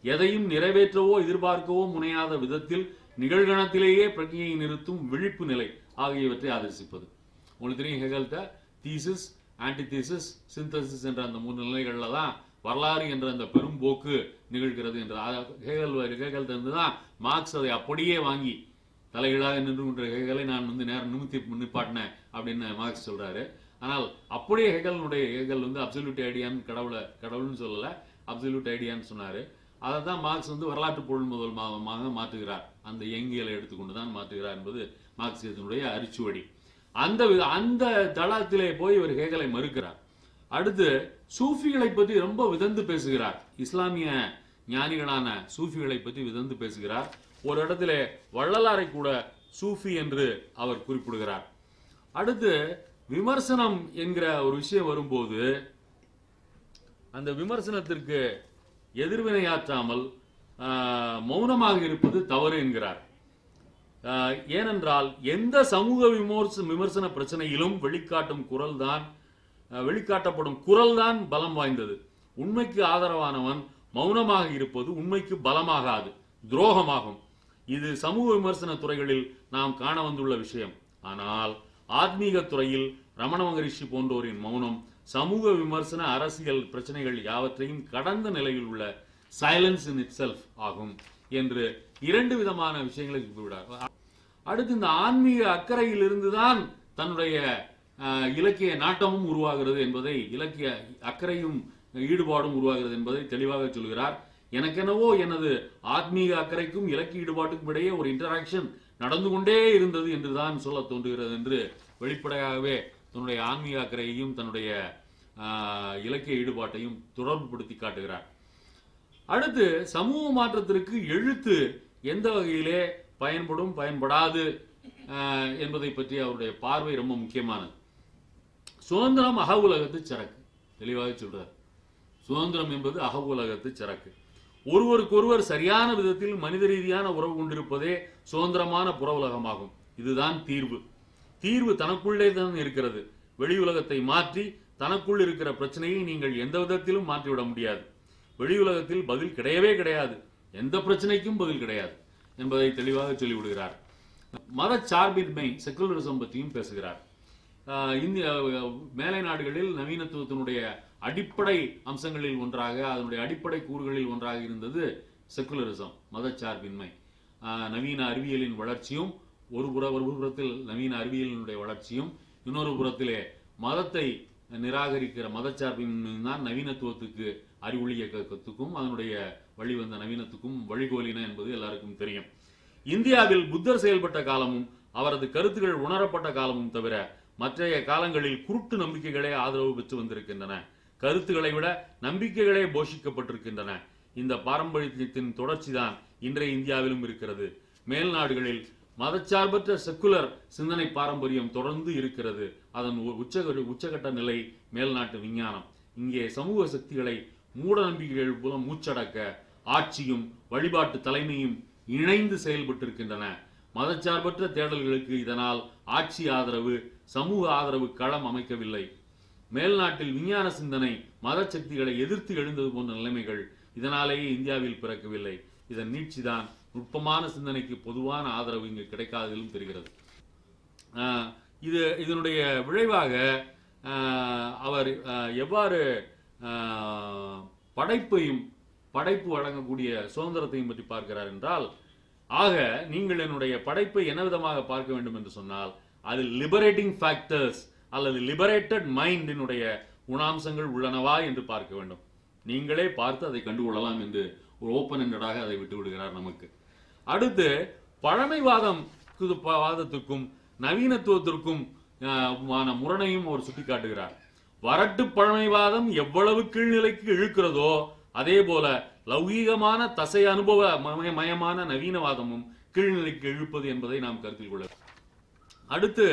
எதையும் நிறைவேற்றவோ எதிர்பார்க்கவோ முனையாத விதத்தில் நிகழ்கணத்திலேயே பிரஜையை நிறுத்தும் விழிப்பு நிலை ஆகியவற்றை ஆதரிசிப்பது உங்களுக்கு தெரியும் ஹெகல்ட்ட தீசிஸ் ஆன்டிதீசிஸ் சிந்தசிஸ் என்ற அந்த மூணு நிலைகளில் தான் வரலாறு என்ற அந்த பெரும்போக்கு நிகழ்கிறது என்ற. ஹேகல் ஹெகல் இருந்து தான் மார்க்ஸ் அதை அப்படியே வாங்கி தலைகளாக நின்று கொண்ட ஹெகலை நான் வந்து நேரம் நிமித்தி நிப்பாட்டினேன் அப்படின்னு மார்க்ஸ் சொல்கிறாரு ஆனால் அப்படியே ஹெகலினுடைய ஹெகல் வந்து அப்சல்யூட் ஐடியான்னு கடவுளை கடவுள்னு சொல்லலை அப்சல்யூட் ஐடியான்னு சொன்னார். அதை தான் மார்க்ஸ் வந்து வரலாற்று பொருள் முதல் மாதமாக மாற்றுகிறார். அந்த எங்கியலை எடுத்துக்கொண்டு தான் மாற்றுகிறார் என்பது மார்க்சியத்தினுடைய அரிச்சுவடி. அந்த வி- அந்த தளத்திலே போய் இவர் ஹேகலை மறுக்கிறார். அடுத்து சூஃபிகளை பற்றி ரொம்ப விதந்து பேசுகிறார். இஸ்லாமிய ஞானிகளான சூஃபிகளை பற்றி விதந்து பேசுகிறார். ஒரு இடத்துல வள்ளலாரை கூட சூஃபி என்று அவர் குறிப்பிடுகிறார். அடுத்து விமர்சனம் என்கிற ஒரு விஷயம் வரும்போது அந்த விமர்சனத்திற்கு எதிர்வினையாற்றாமல் மௌனமாக இருப்பது தவறு என்கிறார். ஏனென்றால் எந்த சமூக விமர்ச விமர்சன பிரச்சனையிலும் வெளிக்காட்டும் குரல் தான் வெளிக்காட்டப்படும் குரல்தான் பலம் வாய்ந்தது. உண்மைக்கு ஆதரவானவன் மௌனமாக இருப்பது உண்மைக்கு பலமாகாது துரோகமாகும். இது சமூக விமர்சன துறைகளில் நாம் காண வந்துள்ள விஷயம். ஆனால் ஆத்மீக துறையில் ரமண மகரிஷி போன்றோரின் மௌனம் சமூக விமர்சன அரசியல் பிரச்சனைகள் யாவற்றையும் கடந்த நிலையில் உள்ள சைலன்ஸ் இன் இட் செல்ஃப் ஆகும் என்று இரண்டு விதமான விஷயங்களை குறிப்பிடுகிறார் அடுத்து இந்த ஆன்மீக அக்கறையிலிருந்து தான் தன்னுடைய அஹ், இலக்கிய நாட்டமும் உருவாகிறது என்பதை இலக்கிய அக்கறையும் ஈடுபாடும் உருவாகிறது என்பதை தெளிவாக சொல்கிறார். எனக்கெனவோ எனது ஆத்மீக அக்கறைக்கும் இலக்கிய ஈடுபாட்டுக்கும் இடையே ஒரு இன்டராக்ஷன் நடந்து கொண்டே இருந்தது என்று தான் சொல்ல தோன்றுகிறது என்று வெளிப்படையாகவே தன்னுடைய ஆன்மீக அக்கறையையும் தன்னுடைய இலக்கிய ஈடுபாட்டையும் தொடர்புபடுத்தி காட்டுகிறார். அடுத்து சமூக மாற்றத்திற்கு எழுத்து எந்த வகையிலே பயன்படும் பயன்படாது என்பதை பற்றி அவருடைய பார்வை ரொம்ப முக்கியமானது. சுதந்திரம் அக உலகத்து சரக்கு. தெளிவாக சொல்றார். சுதந்திரம் என்பது அக உலகத்து சரக்கு. ஒருவருக்கொருவர் சரியான விதத்தில் மனித ரீதியான உறவு கொண்டிருப்பதே சுதந்திரமான புற உலகமாகும் இதுதான் தீர்வு. தீர்வு தனக்குள்ளே தான் இருக்கிறது. வெளி உலகத்தை மாற்றி தனக்குள் இருக்கிற பிரச்சனையை நீங்கள் எந்த விதத்திலும் மாற்றிவிட முடியாது. வெளி உலகத்தில் பதில் கிடையவே கிடையாது. எந்த பிரச்சனைக்கும் பதில் கிடையாது என்பதை தெளிவாக சொல்லிவிடுகிறார். மத சார்பின்மை செக்குலரிசம் பற்றியும் பேசுகிறார். இந்திய மேலை நாடுகளில் நவீனத்துவத்தினுடைய அடிப்படை அம்சங்களில் ஒன்றாக அதனுடைய அடிப்படை கூறுகளில் ஒன்றாக இருந்தது செக்குலரிசம் மதச்சார்பின்மை. நவீன அறிவியலின் வளர்ச்சியும் ஒரு புற ஒரு புறத்தில் நவீன அறிவியலினுடைய வளர்ச்சியும் இன்னொரு புறத்திலே மதத்தை நிராகரிக்கிற மதச்சார்பின் தான் நவீனத்துவத்துக்கு அறிவொளி இயக்கத்துக்கும் அதனுடைய வழிவந்த நவீனத்துக்கும் வழிகோலின என்பது எல்லாருக்கும் தெரியும். இந்தியாவில் புத்தர் செயல்பட்ட காலமும் அவரது கருத்துக்கள் உணரப்பட்ட காலமும் தவிர மற்றைய காலங்களில் குருட்டு நம்பிக்கைகளே ஆதரவு பெற்று வந்திருக்கின்றன. கருத்துக்களை விட நம்பிக்கைகளே போஷிக்கப்பட்டிருக்கின்றன. இந்த பாரம்பரியத்தின் தொடர்ச்சிதான் இன்றைய இந்தியாவிலும் இருக்கிறது. மேல் நாடுகளில் மதச்சார்பற்ற செக்குலர் சிந்தனை பாரம்பரியம் தொடர்ந்து இருக்கிறது. அதன் உச்ச உச்சகட்ட நிலை மேல்நாட்டு விஞ்ஞானம். இங்கே சமூக சக்திகளை மூட நம்பிக்கைகள் மூலம் மூச்சடக்க ஆட்சியும் வழிபாட்டு தலைமையும் இணைந்து செயல்பட்டிருக்கின்றன. மதச்சார்பற்ற தேடல்களுக்கு இதனால் ஆட்சி ஆதரவு சமூக ஆதரவு களம் அமைக்கவில்லை. மேல்நாட்டில் விஞ்ஞான சிந்தனை மத சக்திகளை எதிர்த்து எழுந்தது போன்ற நிலைமைகள் இதனாலேயே இந்தியாவில் பிறக்கவில்லை. இதன் நீட்சிதான் நுட்பமான சிந்தனைக்கு பொதுவான ஆதரவு இங்கு கிடைக்காததிலும் தெரிகிறது. இது இதனுடைய விளைவாக அவர் எவ்வாறு படைப்பையும் படைப்பு வழங்கக்கூடிய சுதந்திரத்தையும் பற்றி பார்க்கிறார் என்றால் ஆக நீங்கள் என்னுடைய படைப்பை என்ன விதமாக பார்க்க வேண்டும் என்று சொன்னால் அதில் லிபரேட்டிங் ஃபேக்டர்ஸ் அல்லது லிபரேட்டட் மைண்டினுடைய குணாம்சங்கள் உள்ளனவா என்று பார்க்க வேண்டும். நீங்களே பார்த்து அதை கண்டுகொள்ளலாம் என்று ஒரு ஓப்பன் எண்டடாக அதை விட்டு விடுகிறார் நமக்கு. அடுத்து பழமைவாதம் வாதத்துக்கும் நவீனத்துவத்திற்கும் முரணையும் அவர் சுட்டிக்காட்டுகிறார். வரட்டு பழமைவாதம் எவ்வளவு கீழ்நிலைக்கு இழுக்கிறதோ அதே போல லௌகீகமான தசை அனுபவ மயமான நவீனவாதமும் கீழ்நிலைக்கு இழுப்பது என்பதை நாம் கருத்தில் கொள்ள அடுத்து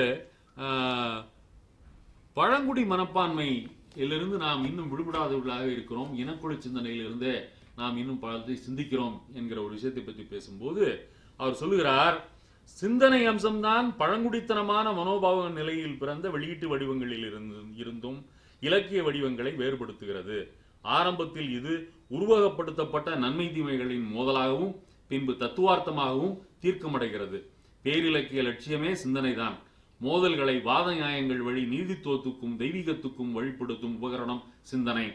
பழங்குடி மனப்பான்மையிலிருந்து நாம் இன்னும் விடுபடாதவர்களாக இருக்கிறோம். இனக்குழு சிந்தனையிலிருந்தே நாம் இன்னும் பலத்தை சிந்திக்கிறோம் என்கிற ஒரு விஷயத்தை பற்றி பேசும்போது அவர் சொல்லுகிறார் சிந்தனை அம்சம்தான் பழங்குடித்தனமான மனோபாவ நிலையில் பிறந்த வெளியீட்டு வடிவங்களில் இருந்து இருந்தும் இலக்கிய வடிவங்களை வேறுபடுத்துகிறது. ஆரம்பத்தில் இது உருவகப்படுத்தப்பட்ட நன்மை தீமைகளின் மோதலாகவும் பின்பு தத்துவார்த்தமாகவும் தீர்க்கமடைகிறது. பேரிலக்கிய லட்சியமே சிந்தனைதான். மோதல்களை வாத நியாயங்கள் வழி நீதித்துவத்துக்கும் தெய்வீகத்துக்கும் வழிப்படுத்தும் உபகரணம் சிந்தனை.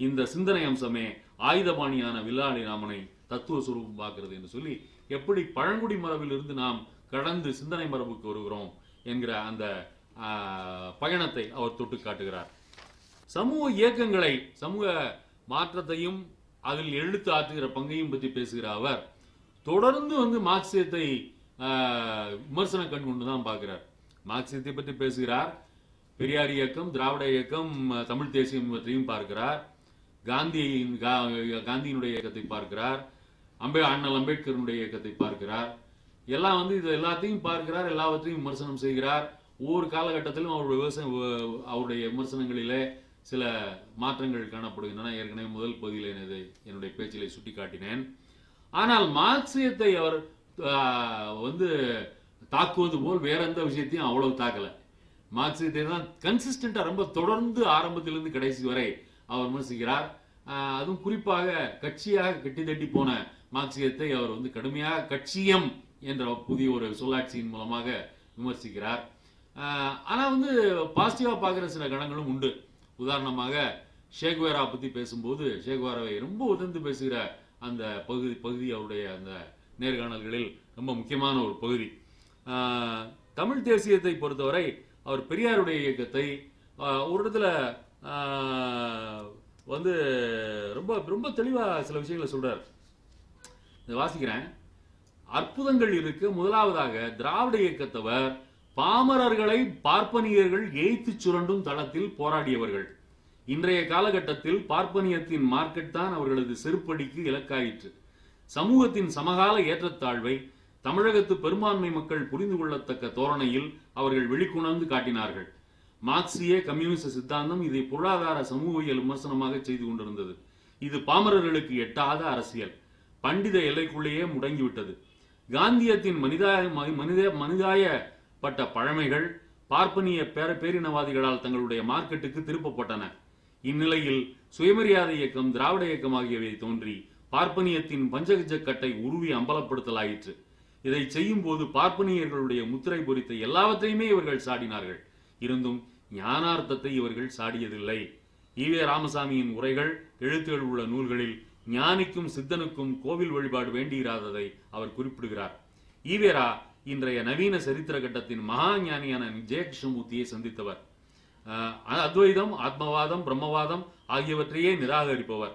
இந்த சிந்தனை அம்சமே ஆயுதபாணியான வில்லாளி ராமனை தத்துவ சுரூபம் பார்க்கிறது என்று சொல்லி எப்படி பழங்குடி மரபிலிருந்து நாம் கடந்து சிந்தனை மரபுக்கு வருகிறோம் என்கிற அந்த ஆஹ், பயணத்தை அவர் தொட்டு காட்டுகிறார். சமூக இயக்கங்களை சமூக மாற்றத்தையும் அதில் எழுத்து ஆற்றுகிற பங்கையும் பற்றி பேசுகிற அவர் தொடர்ந்து வந்து மார்க்சியத்தை ஆஹ், விமர்சன கண் கொண்டு தான் பார்க்கிறார். மார்க்சியத்தை பற்றி பேசுகிறார். பெரியார் இயக்கம் திராவிட இயக்கம் தமிழ் தேசியம் பற்றியும் பார்க்கிறார். காந்தியின் கா- காந்தியினுடைய இயக்கத்தை பார்க்கிறார். அம்பே அண்ணல் அம்பேத்கருடைய இயக்கத்தை பார்க்கிறார். எல்லாம் வந்து இது எல்லாத்தையும் பார்க்கிறார் எல்லாவற்றையும் விமர்சனம் செய்கிறார். ஒவ்வொரு காலகட்டத்திலும் அவருடைய விவசாயம் அவருடைய விமர்சனங்களிலே சில மாற்றங்கள் காணப்படுகின்றன. ஏற்கனவே முதல் பகுதியில் எனது என்னுடைய பேச்சிலே சுட்டிக்காட்டினேன். ஆனால் மார்க்சியத்தை அவர் வந்து தாக்குவது போல் வேற எந்த விஷயத்தையும் அவ்வளவு தாக்கல. மார்க்சியத்தை தான் கன்சிஸ்டண்டா ரொம்ப தொடர்ந்து ஆரம்பத்திலிருந்து கடைசி வரை அவர் விமர்சிக்கிறார். அதுவும் குறிப்பாக கட்சியாக கட்டி தட்டி போன மார்க்சியத்தை அவர் வந்து கடுமையாக கட்சியம் என்ற புதிய ஒரு சொல்லாட்சியின் மூலமாக விமர்சிக்கிறார். ஆனால் வந்து பாசிட்டிவாக பார்க்குற சில கணங்களும் உண்டு. உதாரணமாக ஷேக்வேரா பற்றி பேசும்போது ஷேக்வேராவை ரொம்ப உதர்ந்து பேசுகிற அந்த பகுதி பகுதி அவருடைய அந்த நேர்காணல்களில் ரொம்ப முக்கியமான ஒரு பகுதி. தமிழ் தேசியத்தை பொறுத்தவரை அவர் பெரியாருடைய இயக்கத்தை ஒரு இடத்துல ஆஹ், வந்து ரொம்ப ரொம்ப தெளிவாக சில விஷயங்களை சொல்றார். இதை வாசிக்கிறேன். அற்புதங்கள் இருக்கு. முதலாவதாக திராவிட இயக்கத்தவர் பாமரர்களை பார்ப்பனியர்கள் ஏய்த்து சுரண்டும் தளத்தில் போராடியவர்கள். இன்றைய காலகட்டத்தில் பார்ப்பனியத்தின் மார்க்கெட் தான் அவர்களது செருப்படிக்கு இலக்காயிற்று. சமூகத்தின் சமகால ஏற்றத்தாழ்வை தமிழகத்து பெரும்பான்மை மக்கள் புரிந்து கொள்ளத்தக்க தோரணையில் அவர்கள் வெளிக்கொணர்ந்து காட்டினார்கள். மார்க்சிய கம்யூனிச சித்தாந்தம் இதை பொருளாதார சமூகவியல் விமர்சனமாக செய்து கொண்டிருந்தது. இது பாமரர்களுக்கு எட்டாத அரசியல். பண்டித எல்லைக்குள்ளேயே முடங்கிவிட்டது. காந்தியத்தின் மனிதாய மனித மனிதாயப்பட்ட பழமைகள் பார்ப்பனிய பேர பேரினவாதிகளால் தங்களுடைய மார்க்கெட்டுக்கு திருப்பப்பட்டன. இந்நிலையில் சுயமரியாதை இயக்கம் திராவிட இயக்கம் ஆகியவை தோன்றி பார்ப்பனியத்தின் பஞ்சகஜக்கட்டை உருவி அம்பலப்படுத்தலாயிற்று. இதை செய்யும் போது பார்ப்பனியர்களுடைய முத்திரை பொறித்த எல்லாவற்றையுமே இவர்கள் சாடினார்கள். இருந்தும் ஞானார்த்தத்தை இவர்கள் சாடியதில்லை. ஈவே ராமசாமியின் உரைகள் எழுத்துகள் உள்ள நூல்களில் ஞானிக்கும் சித்தனுக்கும் கோவில் வழிபாடு வேண்டியிராததை அவர் குறிப்பிடுகிறார். ஈவேரா இன்றைய நவீன சரித்திர கட்டத்தின் மகா ஞானியான ஜெயகிருஷ்ணமூர்த்தியை சந்தித்தவர். அத்வைதம் ஆத்மவாதம் பிரம்மவாதம் ஆகியவற்றையே நிராகரிப்பவர்.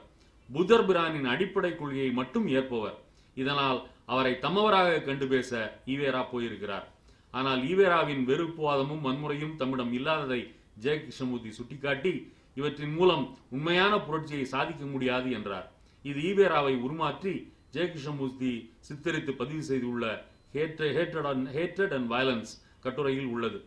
புத்தர் பிரானின் அடிப்படை கொள்கையை மட்டும் ஏற்பவர். இதனால் அவரை தம்மவராக கண்டு பேச ஈவேரா போயிருக்கிறார். ஆனால் ஈவேராவின் வெறுப்புவாதமும் வன்முறையும் தம்மிடம் இல்லாததை ஜெயகிருஷ்ணமூர்த்தி சுட்டிக்காட்டி இவற்றின் மூலம் உண்மையான புரட்சியை சாதிக்க முடியாது என்றார். இது ஈவேராவை உருமாற்றி ஜெயகிருஷ்ணமூர்த்தி சித்தரித்து பதிவு செய்துள்ள ஹேட்டட் அண்ட் வயலன்ஸ் கட்டுரையில் உள்ளது.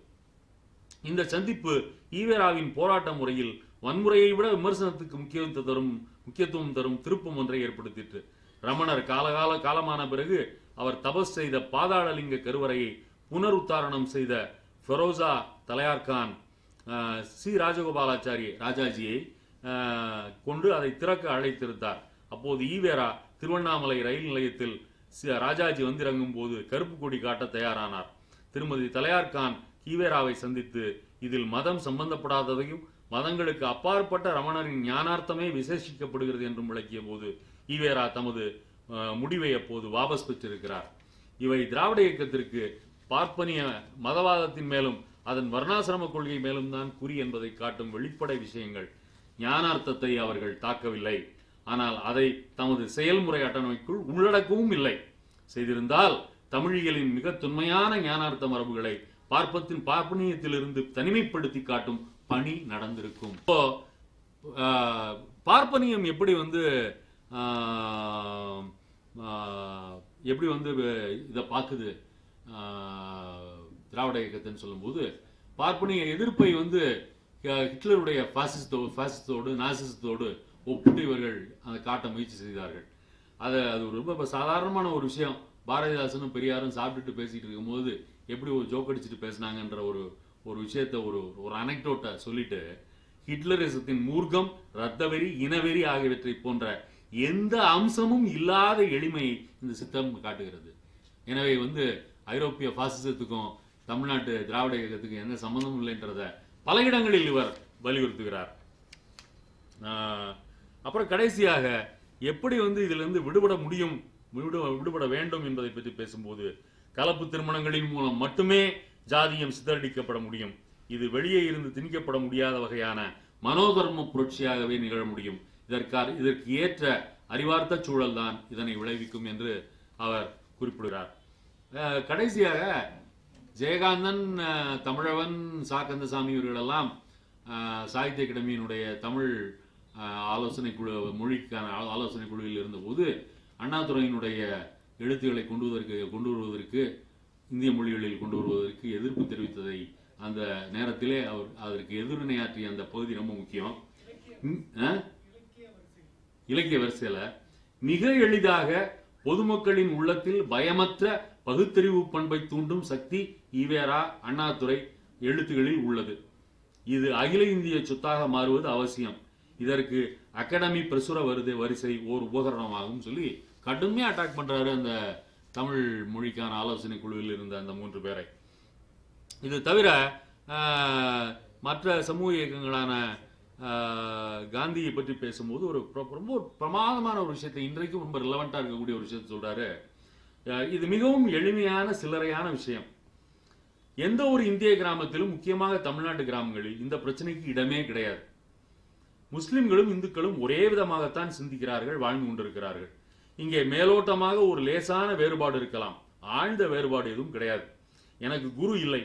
இந்த சந்திப்பு ஈவேராவின் போராட்ட முறையில் வன்முறையை விட விமர்சனத்துக்கு முக்கியத்துவம் தரும் முக்கியத்துவம் தரும் திருப்பம் ஒன்றை ஏற்படுத்திற்று. ரமணர் காலகால காலமான பிறகு அவர் தபஸ் செய்த பாதாளலிங்க கருவறையை புனருத்தாரணம் செய்த ஃபெரோசா தலையார்கான் ஆஹ், சி. ராஜகோபாலாச்சாரி ராஜாஜியை ஆஹ், கொண்டு அதை திறக்க அழைத்திருந்தார். அப்போது ஈவேரா திருவண்ணாமலை ரயில் நிலையத்தில் ராஜாஜி வந்திறங்கும் போது கருப்பு கொடி காட்ட தயாரானார். திருமதி தலையார்கான் ஈவேராவை சந்தித்து இதில் மதம் சம்பந்தப்படாததையும் மதங்களுக்கு அப்பாற்பட்ட ரமணரின் ஞானார்த்தமே விசேஷிக்கப்படுகிறது என்றும் விளக்கிய போது ஈவேரா தமது முடிவை அப்போது வாபஸ் பெற்றிருக்கிறார். இவை திராவிட இயக்கத்திற்கு பார்ப்பனிய மதவாதத்தின் மேலும் அதன் வர்ணாசிரம கொள்கை மேலும் தான் குறி என்பதை காட்டும் வெளிப்படை விஷயங்கள். ஞானார்த்தத்தை அவர்கள் தாக்கவில்லை. ஆனால் அதை தமது செயல்முறை அட்டணமைக்குள் உள்ளடக்கவும் இல்லை. செய்திருந்தால் தமிழியலின் மிக தொன்மையான ஞானார்த்த மரபுகளை பார்ப்பத்தின் பார்ப்பனியத்திலிருந்து தனிமைப்படுத்தி காட்டும் பணி நடந்திருக்கும். இப்போ பார்ப்பனியம் எப்படி வந்து எப்படி வந்து இதை பார்க்குது? திராவிட இயக்கத்தின்னு சொல்லும்போது பார்ப்பனிய எதிர்ப்பை வந்து ஹிட்லருடைய பாசிஸ்டோ பாசிஸ்டோடு நாசிசத்தோடு ஒப்பிட்டு இவர்கள் அதை காட்ட முயற்சி செய்தார்கள். அது அது ஒரு ரொம்ப சாதாரணமான ஒரு விஷயம். பாரதிதாசனும் பெரியாரும் சாப்பிட்டுட்டு பேசிட்டு இருக்கும்போது எப்படி ஒரு ஜோக் அடிச்சுட்டு பேசினாங்கன்ற ஒரு ஒரு விஷயத்த ஒரு ஒரு அனெக்டோட்டை சொல்லிட்டு ஹிட்லரிசத்தின் மூர்க்கம் ரத்தவெறி இனவெறி ஆகியவற்றை போன்ற எந்த அம்சமும் இல்லாத எளிமையை இந்த சித்தம் காட்டுகிறது. எனவே வந்து ஐரோப்பிய பாசிசத்துக்கும் தமிழ்நாட்டு திராவிட இயக்கத்துக்கும் எந்த சம்பந்தமும் இல்லைன்றத பல இடங்களில் இவர் வலியுறுத்துகிறார். ஆஹ், அப்புறம் கடைசியாக எப்படி வந்து இதிலிருந்து விடுபட முடியும் விடுபட விடுபட வேண்டும் என்பதை பற்றி பேசும்போது கலப்பு திருமணங்களின் மூலம் மட்டுமே ஜாதியம் சிதறடிக்கப்பட முடியும். இது வெளியே இருந்து திணிக்கப்பட முடியாத வகையான மனோதர்ம புரட்சியாகவே நிகழ முடியும். இதற்கார் இதற்கு ஏற்ற அறிவார்த்த சூழல் தான் இதனை விளைவிக்கும் என்று அவர் குறிப்பிடுகிறார். கடைசியாக ஜெயகாந்தன் தமிழவன் சா. கந்தசாமி இவர்களெல்லாம் சாகித்ய அகாடமியினுடைய தமிழ் ஆலோசனை குழு மொழிக்கான ஆலோசனை குழுவில் இருந்தபோது அண்ணாதுரையினுடைய எழுத்துக்களை கொண்டு வருவதற்கு கொண்டு வருவதற்கு இந்திய மொழிகளில் கொண்டு வருவதற்கு எதிர்ப்பு தெரிவித்ததை அந்த நேரத்திலே அவர் அதற்கு எதிர்வினையாற்றிய அந்த பகுதி ரொம்ப முக்கியம். ஆ? இலக்கிய வரிசையில மிக எளிதாக பொதுமக்களின் உள்ளத்தில் பயமற்ற பகுத்தறிவு பண்பை தூண்டும் சக்தி ஈவேரா அண்ணாதுரை எழுத்துகளில் உள்ளது. இது அகில இந்திய சொத்தாக மாறுவது அவசியம். இதற்கு அகாடமி பிரசுர வருது வரிசை ஓர் உபகரணமாகும் சொல்லி கடுமையாக அட்டாக் பண்றாரு அந்த தமிழ் மொழிக்கான ஆலோசனை குழுவில் இருந்த அந்த மூன்று பேரை. இது தவிர மற்ற சமூக இயக்கங்களான காந்தியை பற்றி பேசும்போது ஒரு ரொம்ப ஒரு பிரமாதமான ஒரு விஷயத்தை இன்றைக்கும் ரொம்ப ரிலவெண்ட்டாக இருக்கக்கூடிய ஒரு விஷயத்தை சொல்றாரு. இது மிகவும் எளிமையான சில்லறையான விஷயம். எந்த ஒரு இந்திய கிராமத்திலும் முக்கியமாக தமிழ்நாட்டு கிராமங்களில் இந்த பிரச்சனைக்கு இடமே கிடையாது. முஸ்லிம்களும் இந்துக்களும் ஒரே விதமாகத்தான் சிந்திக்கிறார்கள் வாழ்ந்து கொண்டிருக்கிறார்கள். இங்கே மேலோட்டமாக ஒரு லேசான வேறுபாடு இருக்கலாம். ஆழ்ந்த வேறுபாடு எதுவும் கிடையாது. எனக்கு குரு இல்லை.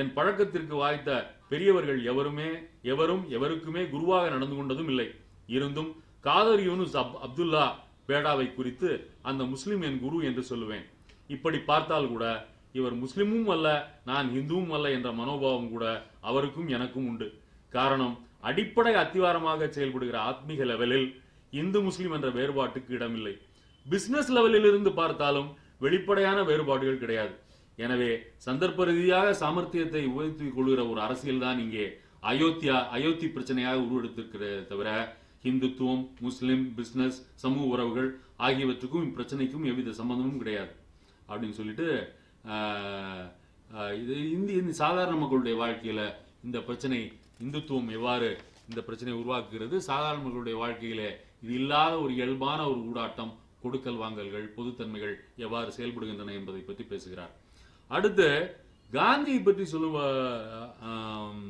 என் பழக்கத்திற்கு வாய்த்த பெரியவர்கள் எவருமே எவரும் எவருக்குமே குருவாக நடந்து கொண்டதும் இல்லை. இருந்தும் காதர் யூனுஸ் அப் அப்துல்லா பேடாவை குறித்து அந்த முஸ்லிம் என் குரு என்று சொல்லுவேன். இப்படி பார்த்தால் கூட இவர் முஸ்லிமும் அல்ல நான் இந்துவும் அல்ல என்ற மனோபாவம் கூட அவருக்கும் எனக்கும் உண்டு. காரணம் அடிப்படை அத்திவாரமாக செயல்படுகிற ஆத்மீக லெவலில் இந்து முஸ்லிம் என்ற வேறுபாட்டுக்கு இடமில்லை. பிசினஸ் லெவலில் இருந்து பார்த்தாலும் வெளிப்படையான வேறுபாடுகள் கிடையாது. எனவே சந்தர்ப்ப ரீதியாக சாமர்த்தியத்தை உயர்த்திக் கொள்கிற ஒரு அரசியல் தான் இங்கே அயோத்தியா அயோத்தி பிரச்சனையாக உருவெடுத்திருக்கிறதே தவிர இந்துத்துவம் முஸ்லிம் பிசினஸ் சமூக உறவுகள் ஆகியவற்றுக்கும் இப்பிரச்சனைக்கும் எவ்வித சம்பந்தமும் கிடையாது. அப்படின்னு சொல்லிட்டு ஆஹ், ஆஹ், இது இந்த சாதாரண மக்களுடைய வாழ்க்கையில இந்த பிரச்சனை இந்துத்துவம் எவ்வாறு இந்த பிரச்சனையை உருவாக்குகிறது? சாதாரண மக்களுடைய வாழ்க்கையில இது இல்லாத ஒரு இயல்பான ஒரு ஊடாட்டம் கொடுக்கல் வாங்கல்கள் பொதுத்தன்மைகள் எவ்வாறு செயல்படுகின்றன என்பதை பற்றி பேசுகிறார். அடுத்து காந்தியை பற்றி சொல்லுவ ஆஹ்,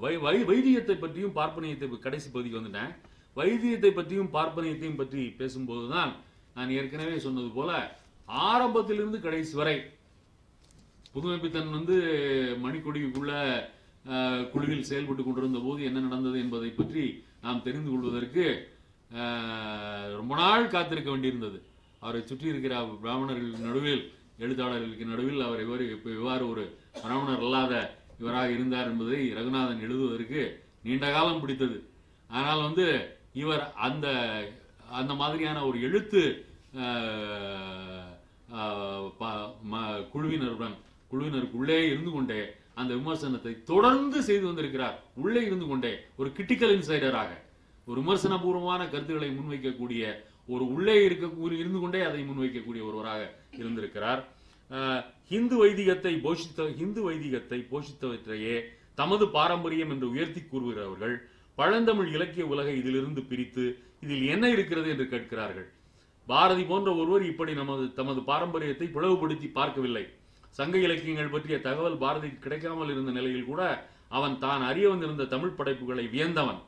வை வை- வைத்தியத்தை பற்றியும் பார்ப்பனியத்தை கடைசி பகுதிக்கு வந்துட்டேன். வைத்தியத்தை பற்றியும் பார்ப்பனியத்தையும் பற்றி பேசும்போது தான் நான் ஏற்கனவே சொன்னது போல ஆரம்பத்திலிருந்து கடைசி வரை புதுமைப்பித்தன் வந்து மணிக்கொடிக்குள்ள ஆஹ், குழுவில் செயல்பட்டு கொண்டிருந்த போது என்ன நடந்தது என்பதை பற்றி நாம் தெரிந்து கொள்வதற்கு ஆஹ், ரொம்ப நாள் காத்திருக்க வேண்டியிருந்தது. அவரை சுற்றி இருக்கிற பிராமணர்கள் நடுவில் எழுத்தாளர்களுக்கு நடுவில் அவர் இவர் இப்போ இவ்வாறு ஒரு பிராமணர் அல்லாத இவராக இருந்தார் என்பதை ரகுநாதன் எழுதுவதற்கு நீண்ட காலம் பிடித்தது. ஆனால் வந்து இவர் அந்த அந்த மாதிரியான ஒரு எழுத்து ஆஹ், ப- ம- குழுவினருடன் குழுவினருக்குள்ளே இருந்து கொண்டே அந்த விமர்சனத்தை தொடர்ந்து செய்து வந்திருக்கிறார். உள்ளே இருந்து கொண்டே ஒரு கிரிட்டிக்கல் இன்சைடராக ஒரு விமர்சனபூர்வமான கருத்துக்களை முன்வைக்கக்கூடிய ஒரு உள்ளே இருக்க இருந்து கொண்டே அதை முன்வைக்கக்கூடிய ஒருவராக இருந்திருக்கிறார். ஹிந்து வைதிகத்தை போஷித்த ஹிந்து வைதிகத்தை போஷித்தவற்றையே தமது பாரம்பரியம் என்று உயர்த்தி கூறுகிறவர்கள் பழந்தமிழ் இலக்கிய உலகை இதிலிருந்து பிரித்து இதில் என்ன இருக்கிறது என்று கேட்கிறார்கள். பாரதி போன்ற ஒருவர் இப்படி நமது தமது பாரம்பரியத்தை பிளவுபடுத்தி பார்க்கவில்லை. சங்க இலக்கியங்கள் பற்றிய தகவல் பாரதிக்கு கிடைக்காமல் இருந்த நிலையில் கூட அவன் தான் அறிய வந்திருந்த தமிழ் படைப்புகளை வியந்தவன்.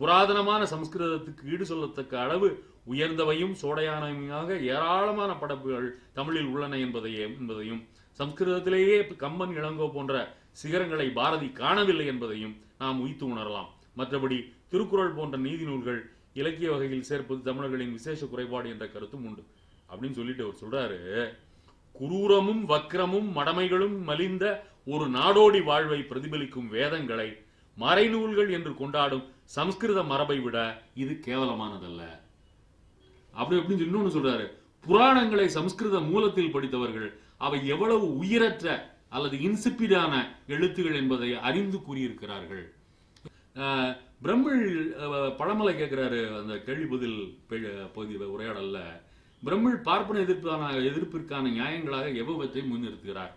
புராதனமான சமஸ்கிருதத்துக்கு ஈடு சொல்லத்தக்க அளவு உயர்ந்தவையும் சோடையானவையாக ஏராளமான படைப்புகள் தமிழில் உள்ளன என்பதையும் என்பதையும் சம்ஸ்கிருதத்திலேயே கம்பன் இளங்கோ போன்ற சிகரங்களை பாரதி காணவில்லை என்பதையும் நாம் உய்த்து உணரலாம். மற்றபடி திருக்குறள் போன்ற நீதி நூல்கள் இலக்கிய வகையில் சேர்ப்பது தமிழர்களின் விசேஷ குறைபாடு என்ற கருத்தும் உண்டு. அப்படின்னு சொல்லிட்டு அவர் சொல்றாரு குரூரமும் வக்ரமும் மடமைகளும் மலிந்த ஒரு நாடோடி வாழ்வை பிரதிபலிக்கும் வேதங்களை மறைநூல்கள் என்று கொண்டாடும் சமஸ்கிருத மரபை விட இது கேவலமானதல்ல. அப்படி எப்படின்னு இன்னொன்னு சொல்றாரு. புராணங்களை சமஸ்கிருத மூலத்தில் படித்தவர்கள் அவை எவ்வளவு உயிரற்ற அல்லது இன்சிப்பிடான எழுத்துகள் என்பதை அறிந்து கூறியிருக்கிறார்கள். ஆஹ், அஹ், பழமலை கேட்கிறாரு அந்த கேள்வி பதில் பெ- பகுதி உரையாடல்ல. பிரமிழ் பார்ப்பன எதிர்ப்பான எதிர்ப்பிற்கான நியாயங்களாக எவ்வளவத்தை முன்னிறுத்துகிறார்?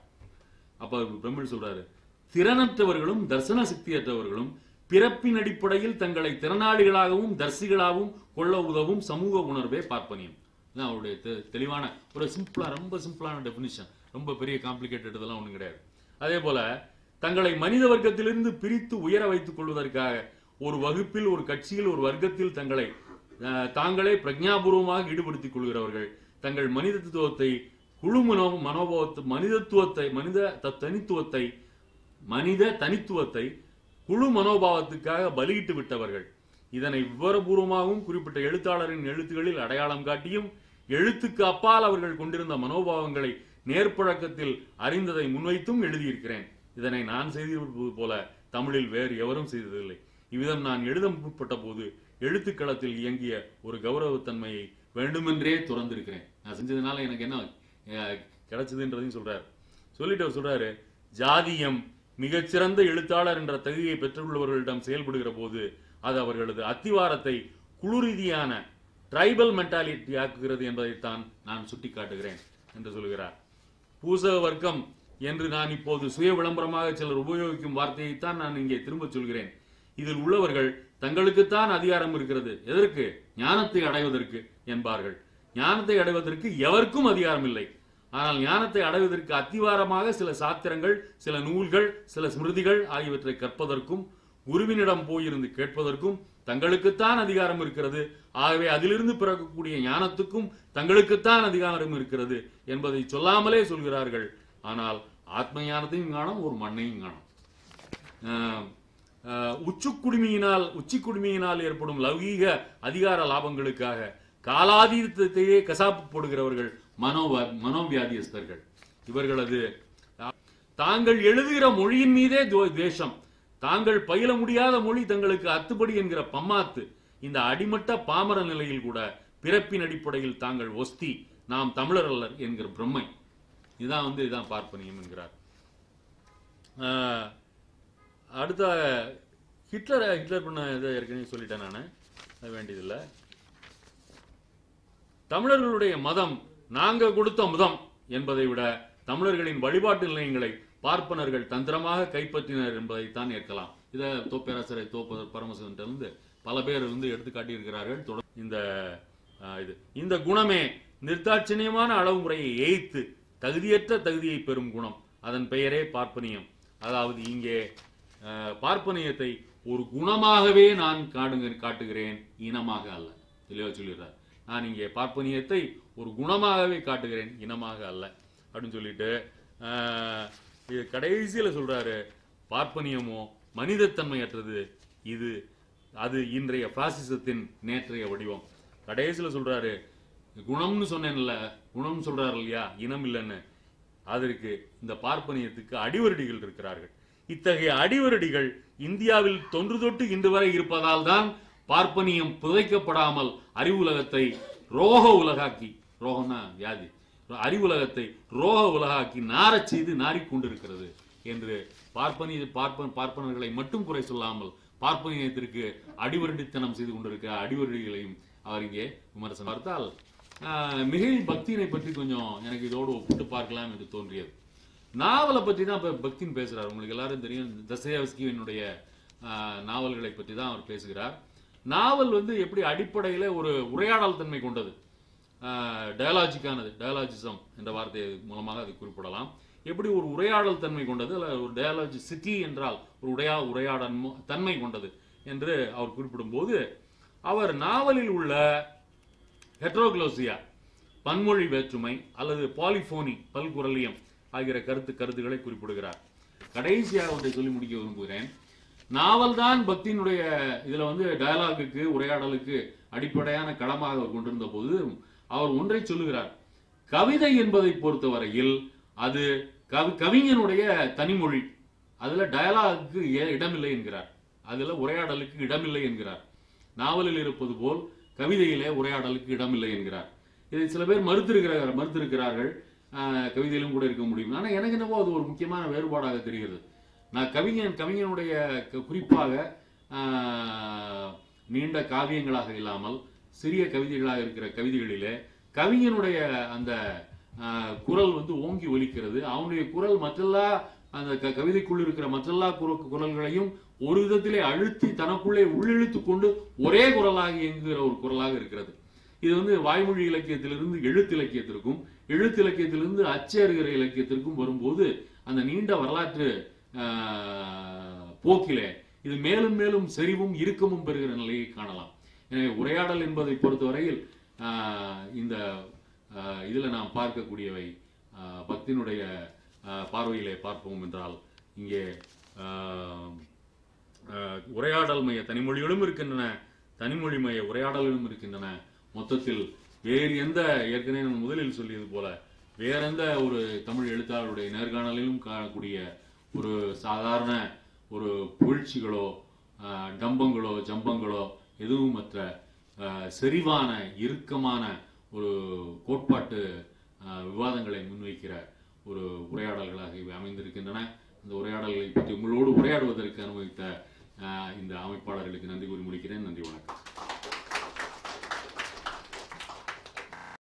அப்ப பிரமிழ் சொல்றாரு திறனற்றவர்களும் தர்சன சக்தியற்றவர்களும் பிறப்பின் அடிப்படையில் தங்களை திறனாளிகளாகவும் தர்சிகளாகவும் கொள்ள உதவும் சமூக உணர்வே பார்ப்பனியம். அவருடைய தெளிவான ஒரு சிம்பிளா ரொம்ப சிம்பிளான டெபினிஷன் ரொம்ப பெரிய காம்ப்ளிகேட்டட் இதெல்லாம் ஒன்றும் கிடையாது. அதே போல தங்களை மனித வர்க்கத்திலிருந்து பிரித்து உயர வைத்துக் கொள்வதற்காக ஒரு வகுப்பில் ஒரு கட்சியில் ஒரு வர்க்கத்தில் தங்களை அஹ், தாங்களே பிரஜாபூர்வமாக ஈடுபடுத்திக் கொள்கிறவர்கள் தங்கள் மனிதத்துவத்தை குழு மனோ மனோபாவத்தை மனிதத்துவத்தை மனித தனித்துவத்தை மனித தனித்துவத்தை குழு மனோபாவத்துக்காக பலியிட்டு விட்டவர்கள். இதனை விவரபூர்வமாகவும் குறிப்பிட்ட எழுத்தாளரின் எழுத்துகளில் அடையாளம் காட்டியும் எழுத்துக்கு அப்பால் அவர்கள் கொண்டிருந்த மனோபாவங்களை நேர்ப்பழக்கத்தில் அறிந்ததை முன்வைத்தும் எழுதியிருக்கிறேன். இதனை நான் செய்திருப்பது போல தமிழில் வேறு எவரும் செய்ததில்லை. இவ்விதம் நான் எழுத முற்பட்ட போது எழுத்துக்களத்தில் இயங்கிய ஒரு கௌரவத்தன்மையை வேண்டுமென்றே துறந்திருக்கிறேன். நான் செஞ்சதுனால எனக்கு என்ன கிடைச்சதுன்றதையும் சொல்றாரு. சொல்லிட்டு அவர் சொல்றாரு ஜாதியம் மிகச்சிறந்த எழுத்தாளர் என்ற தகுதியை பெற்றுள்ளவர்களிடம் செயல்படுகிற போது அது அவர்களது அத்திவாரத்தை குளுரீதியான ட்ரைபல் மென்டாலிட்டி ஆக்குகிறது என்பதைத்தான் நான் சுட்டிக்காட்டுகிறேன் என்று சொல்கிறார். பூசக வர்க்கம் என்று நான் இப்போது சுய விளம்பரமாக சிலர் உபயோகிக்கும் வார்த்தையைத்தான் நான் இங்கே திரும்பச் சொல்கிறேன். இதில் உள்ளவர்கள் தங்களுக்குத்தான் அதிகாரம் இருக்கிறது. எதற்கு? ஞானத்தை அடைவதற்கு என்பார்கள். ஞானத்தை அடைவதற்கு எவருக்கும் அதிகாரம் இல்லை. ஆனால் ஞானத்தை அடைவதற்கு அத்திவாரமாக சில சாத்திரங்கள் சில நூல்கள் சில ஸ்மிருதிகள் ஆகியவற்றை கற்பதற்கும் குருவினிடம் போயிருந்து கேட்பதற்கும் தங்களுக்குத்தான் அதிகாரம் இருக்கிறது. ஆகவே அதிலிருந்து பிறக்கக்கூடிய ஞானத்துக்கும் தங்களுக்குத்தான் அதிகாரம் இருக்கிறது என்பதை சொல்லாமலே சொல்கிறார்கள். ஆனால் ஆத்ம ஞானத்தையும் காணும் ஒரு மண்ணையும் காணும். ஆஹ், ஆஹ், உச்சுக்குடுமியினால் உச்சிக்குடுமியினால் ஏற்படும் லௌகீக அதிகார லாபங்களுக்காக காலாதீதத்தையே கசாப்பு போடுகிறவர்கள் மனோ மனோவியாதியஸ்தர்கள். இவர்களது தாங்கள் எழுதுகிற மொழியின் மீதே துவேஷம் தாங்கள் பயில முடியாத மொழி தங்களுக்கு அத்துப்படி என்கிற பம்மாத்து. இந்த அடிமட்ட பாமர நிலையில் கூட பிறப்பின் அடிப்படையில் தாங்கள் ஒஸ்தி. நாம் தமிழர் அல்லர் என்கிற பிரம்மை. இதுதான் வந்து இதுதான் பார்ப்பனியம் என்கிறார். ஆஹ், அடுத்த ஹிட்லர் ஹிட்லர் பண்ண இதை ஏற்கனவே சொல்லிட்டேன் நான். அது வேண்டியதில்லை. தமிழர்களுடைய மதம் நாங்க கொடுத்த முதம் என்பதை விட தமிழர்களின் வழிபாட்டு நிலையங்களை பார்ப்பனர்கள் தந்திரமாக கைப்பற்றினர் என்பதைத்தான் ஏற்கலாம். இதை தோப்பேராசரை தோப்ப பரமசிவன்ட்டிருந்து பல பேர் வந்து எடுத்து காட்டியிருக்கிறார்கள். தொடர் இந்த இது. இந்த குணமே நிர்தாட்சணியமான அளவு முறையை ஏய்த்து தகுதியற்ற தகுதியை பெறும் குணம். அதன் பெயரே பார்ப்பனியம். அதாவது இங்கே பார்ப்பனியத்தை ஒரு குணமாகவே நான் காடுங்க காட்டுகிறேன் இனமாக அல்ல. தெளிவாக சொல்லிடுறார். நான் இங்கே பார்ப்பனியத்தை ஒரு குணமாகவே காட்டுகிறேன் இனமாக அல்ல. அப்படின்னு சொல்லிட்டு இது கடைசியில் சொல்கிறாரு பார்ப்பனியமோ மனிதத்தன்மையற்றது இது அது இன்றைய பாசிசத்தின் நேற்றைய வடிவம். கடைசியில் சொல்கிறாரு குணம்னு சொன்னேன்ல குணம்னு சொல்கிறாரு இல்லையா இனம் இல்லைன்னு. அதற்கு இந்த பார்ப்பனியத்துக்கு அடிவருடிகள் இருக்கிறார்கள். இத்தகைய அடிவருடிகள் இந்தியாவில் தொன்று தொட்டு இன்று வரை இருப்பதால் தான் பார்ப்பனியம் புதைக்கப்படாமல் அறிவுலகத்தை ரோக உலகாக்கி ரோகம்னா வியாதி. அறிவுலகத்தை ரோக உலகாக்கி நாரச் செய்து நாறிக்கொண்டிருக்கிறது என்று பார்ப்பனிய பார்ப்பன் பார்ப்பனர்களை மட்டும் குறை சொல்லாமல் பார்ப்பனியத்திற்கு அடிவருடித்தனம் செய்து கொண்டிருக்கிற அடிவருடிகளையும் அவர் இங்கே விமர்சனம் பார்த்தால் ஆஹ், மிகையில் பக்தியினை பற்றி கொஞ்சம் எனக்கு இதோடு ஒப்பிட்டு பார்க்கலாம் என்று தோன்றியது. நாவலை பற்றி தான் இப்போ பக்தின் பேசுகிறார் உங்களுக்கு எல்லாரும் தெரியும் தசேவஸ்கியினுடைய நாவல்களை பற்றி தான் அவர் பேசுகிறார். நாவல் வந்து எப்படி அடிப்படையில் ஒரு உரையாடல் தன்மை கொண்டது. டயலாஜிக்கானது டயலாஜிசம் என்ற வார்த்தை மூலமாக அதை குறிப்பிடலாம். எப்படி ஒரு உரையாடல் தன்மை கொண்டது? அல்ல ஒரு டயலாஜி சிட்டி என்றால் ஒரு உடையா உரையாடல் மு- தன்மை கொண்டது என்று அவர் குறிப்பிடும்போது அவர் நாவலில் உள்ள ஹெட்ரோக்ளோசியா பன்மொழி வேற்றுமை அல்லது பாலிஃபோனி பல்குரலியம் ஆகிற கருத்து கருத்துக்களை குறிப்பிடுகிறார். கடைசியாக ஒன்றை சொல்லி முடிக்க விரும்புகிறேன். நாவல் தான் பக்தியினுடைய இதில் வந்து டயலாகுக்கு உரையாடலுக்கு அடிப்படையான களமாக கொண்டிருந்த போது அவர் ஒன்றை சொல்லுகிறார். கவிதை என்பதை பொறுத்தவரையில் அது கவி கவிஞனுடைய தனிமொழி. அதில் டயலாகுக்கு ஏ- இடமில்லை என்கிறார். அதில் உரையாடலுக்கு இடமில்லை என்கிறார். நாவலில் இருப்பது போல் கவிதையிலே உரையாடலுக்கு இடமில்லை என்கிறார். இதை சில பேர் மறுத்திருக்கிறார் மறுத்திருக்கிறார்கள். கவிதையிலும் கூட இருக்க முடியும். ஆனால் எனக்கு என்னவோ அது ஒரு முக்கியமான வேறுபாடாக தெரிகிறது. நான் கவிஞன் கவிஞனுடைய க- குறிப்பாக நீண்ட காவியங்களாக இல்லாமல் சிறிய கவிதைகளாக இருக்கிற கவிதைகளிலே கவிஞனுடைய அந்த குரல் வந்து ஓங்கி ஒலிக்கிறது. அவனுடைய குரல் மற்றெல்லா அந்த க- கவிதைக்குள் இருக்கிற மற்றெல்லா குர- குரல்களையும் ஒரு விதத்திலே அழுத்தி தனக்குள்ளே உள்ளிழுத்து கொண்டு ஒரே குரலாக இயங்குகிற ஒரு குரலாக இருக்கிறது. இது வந்து வாய்மொழி இலக்கியத்திலிருந்து எழுத்து இலக்கியத்திற்கும் எழுத்து இலக்கியத்திலிருந்து அச்சேறுகிற இலக்கியத்திற்கும் வரும்போது அந்த நீண்ட வரலாற்று போக்கிலே இது மேலும் மேலும் செறிவும் இறுக்கமும் பெறுகிற நிலையை காணலாம். எனவே உரையாடல் என்பதை பொறுத்தவரையில் இந்த இதில் நாம் பார்க்கக்கூடியவை பக்தினுடைய பார்வையிலே பார்ப்போம் என்றால் இங்கே உரையாடல் மைய தனிமொழிகளும் இருக்கின்றன தனிமொழி மைய உரையாடல்களும் இருக்கின்றன. மொத்தத்தில் வேறு எந்த ஏற்கனவே நான் முதலில் சொல்லியது போல வேற எந்த ஒரு தமிழ் எழுத்தாளருடைய நேர்காணலிலும் காணக்கூடிய ஒரு சாதாரண ஒரு புகழ்ச்சிகளோ டம்பங்களோ ஜம்பங்களோ எதுவுமற்ற ஆஹ், செறிவான இறுக்கமான ஒரு கோட்பாட்டு ஆஹ், விவாதங்களை முன்வைக்கிற ஒரு உரையாடல்களாக இவை அமைந்திருக்கின்றன. இந்த உரையாடல்களை பற்றி உங்களோடு உரையாடுவதற்கு அனுபவித்த இந்த அமைப்பாளர்களுக்கு நன்றி கூறி முடிக்கிறேன். நன்றி வணக்கம்.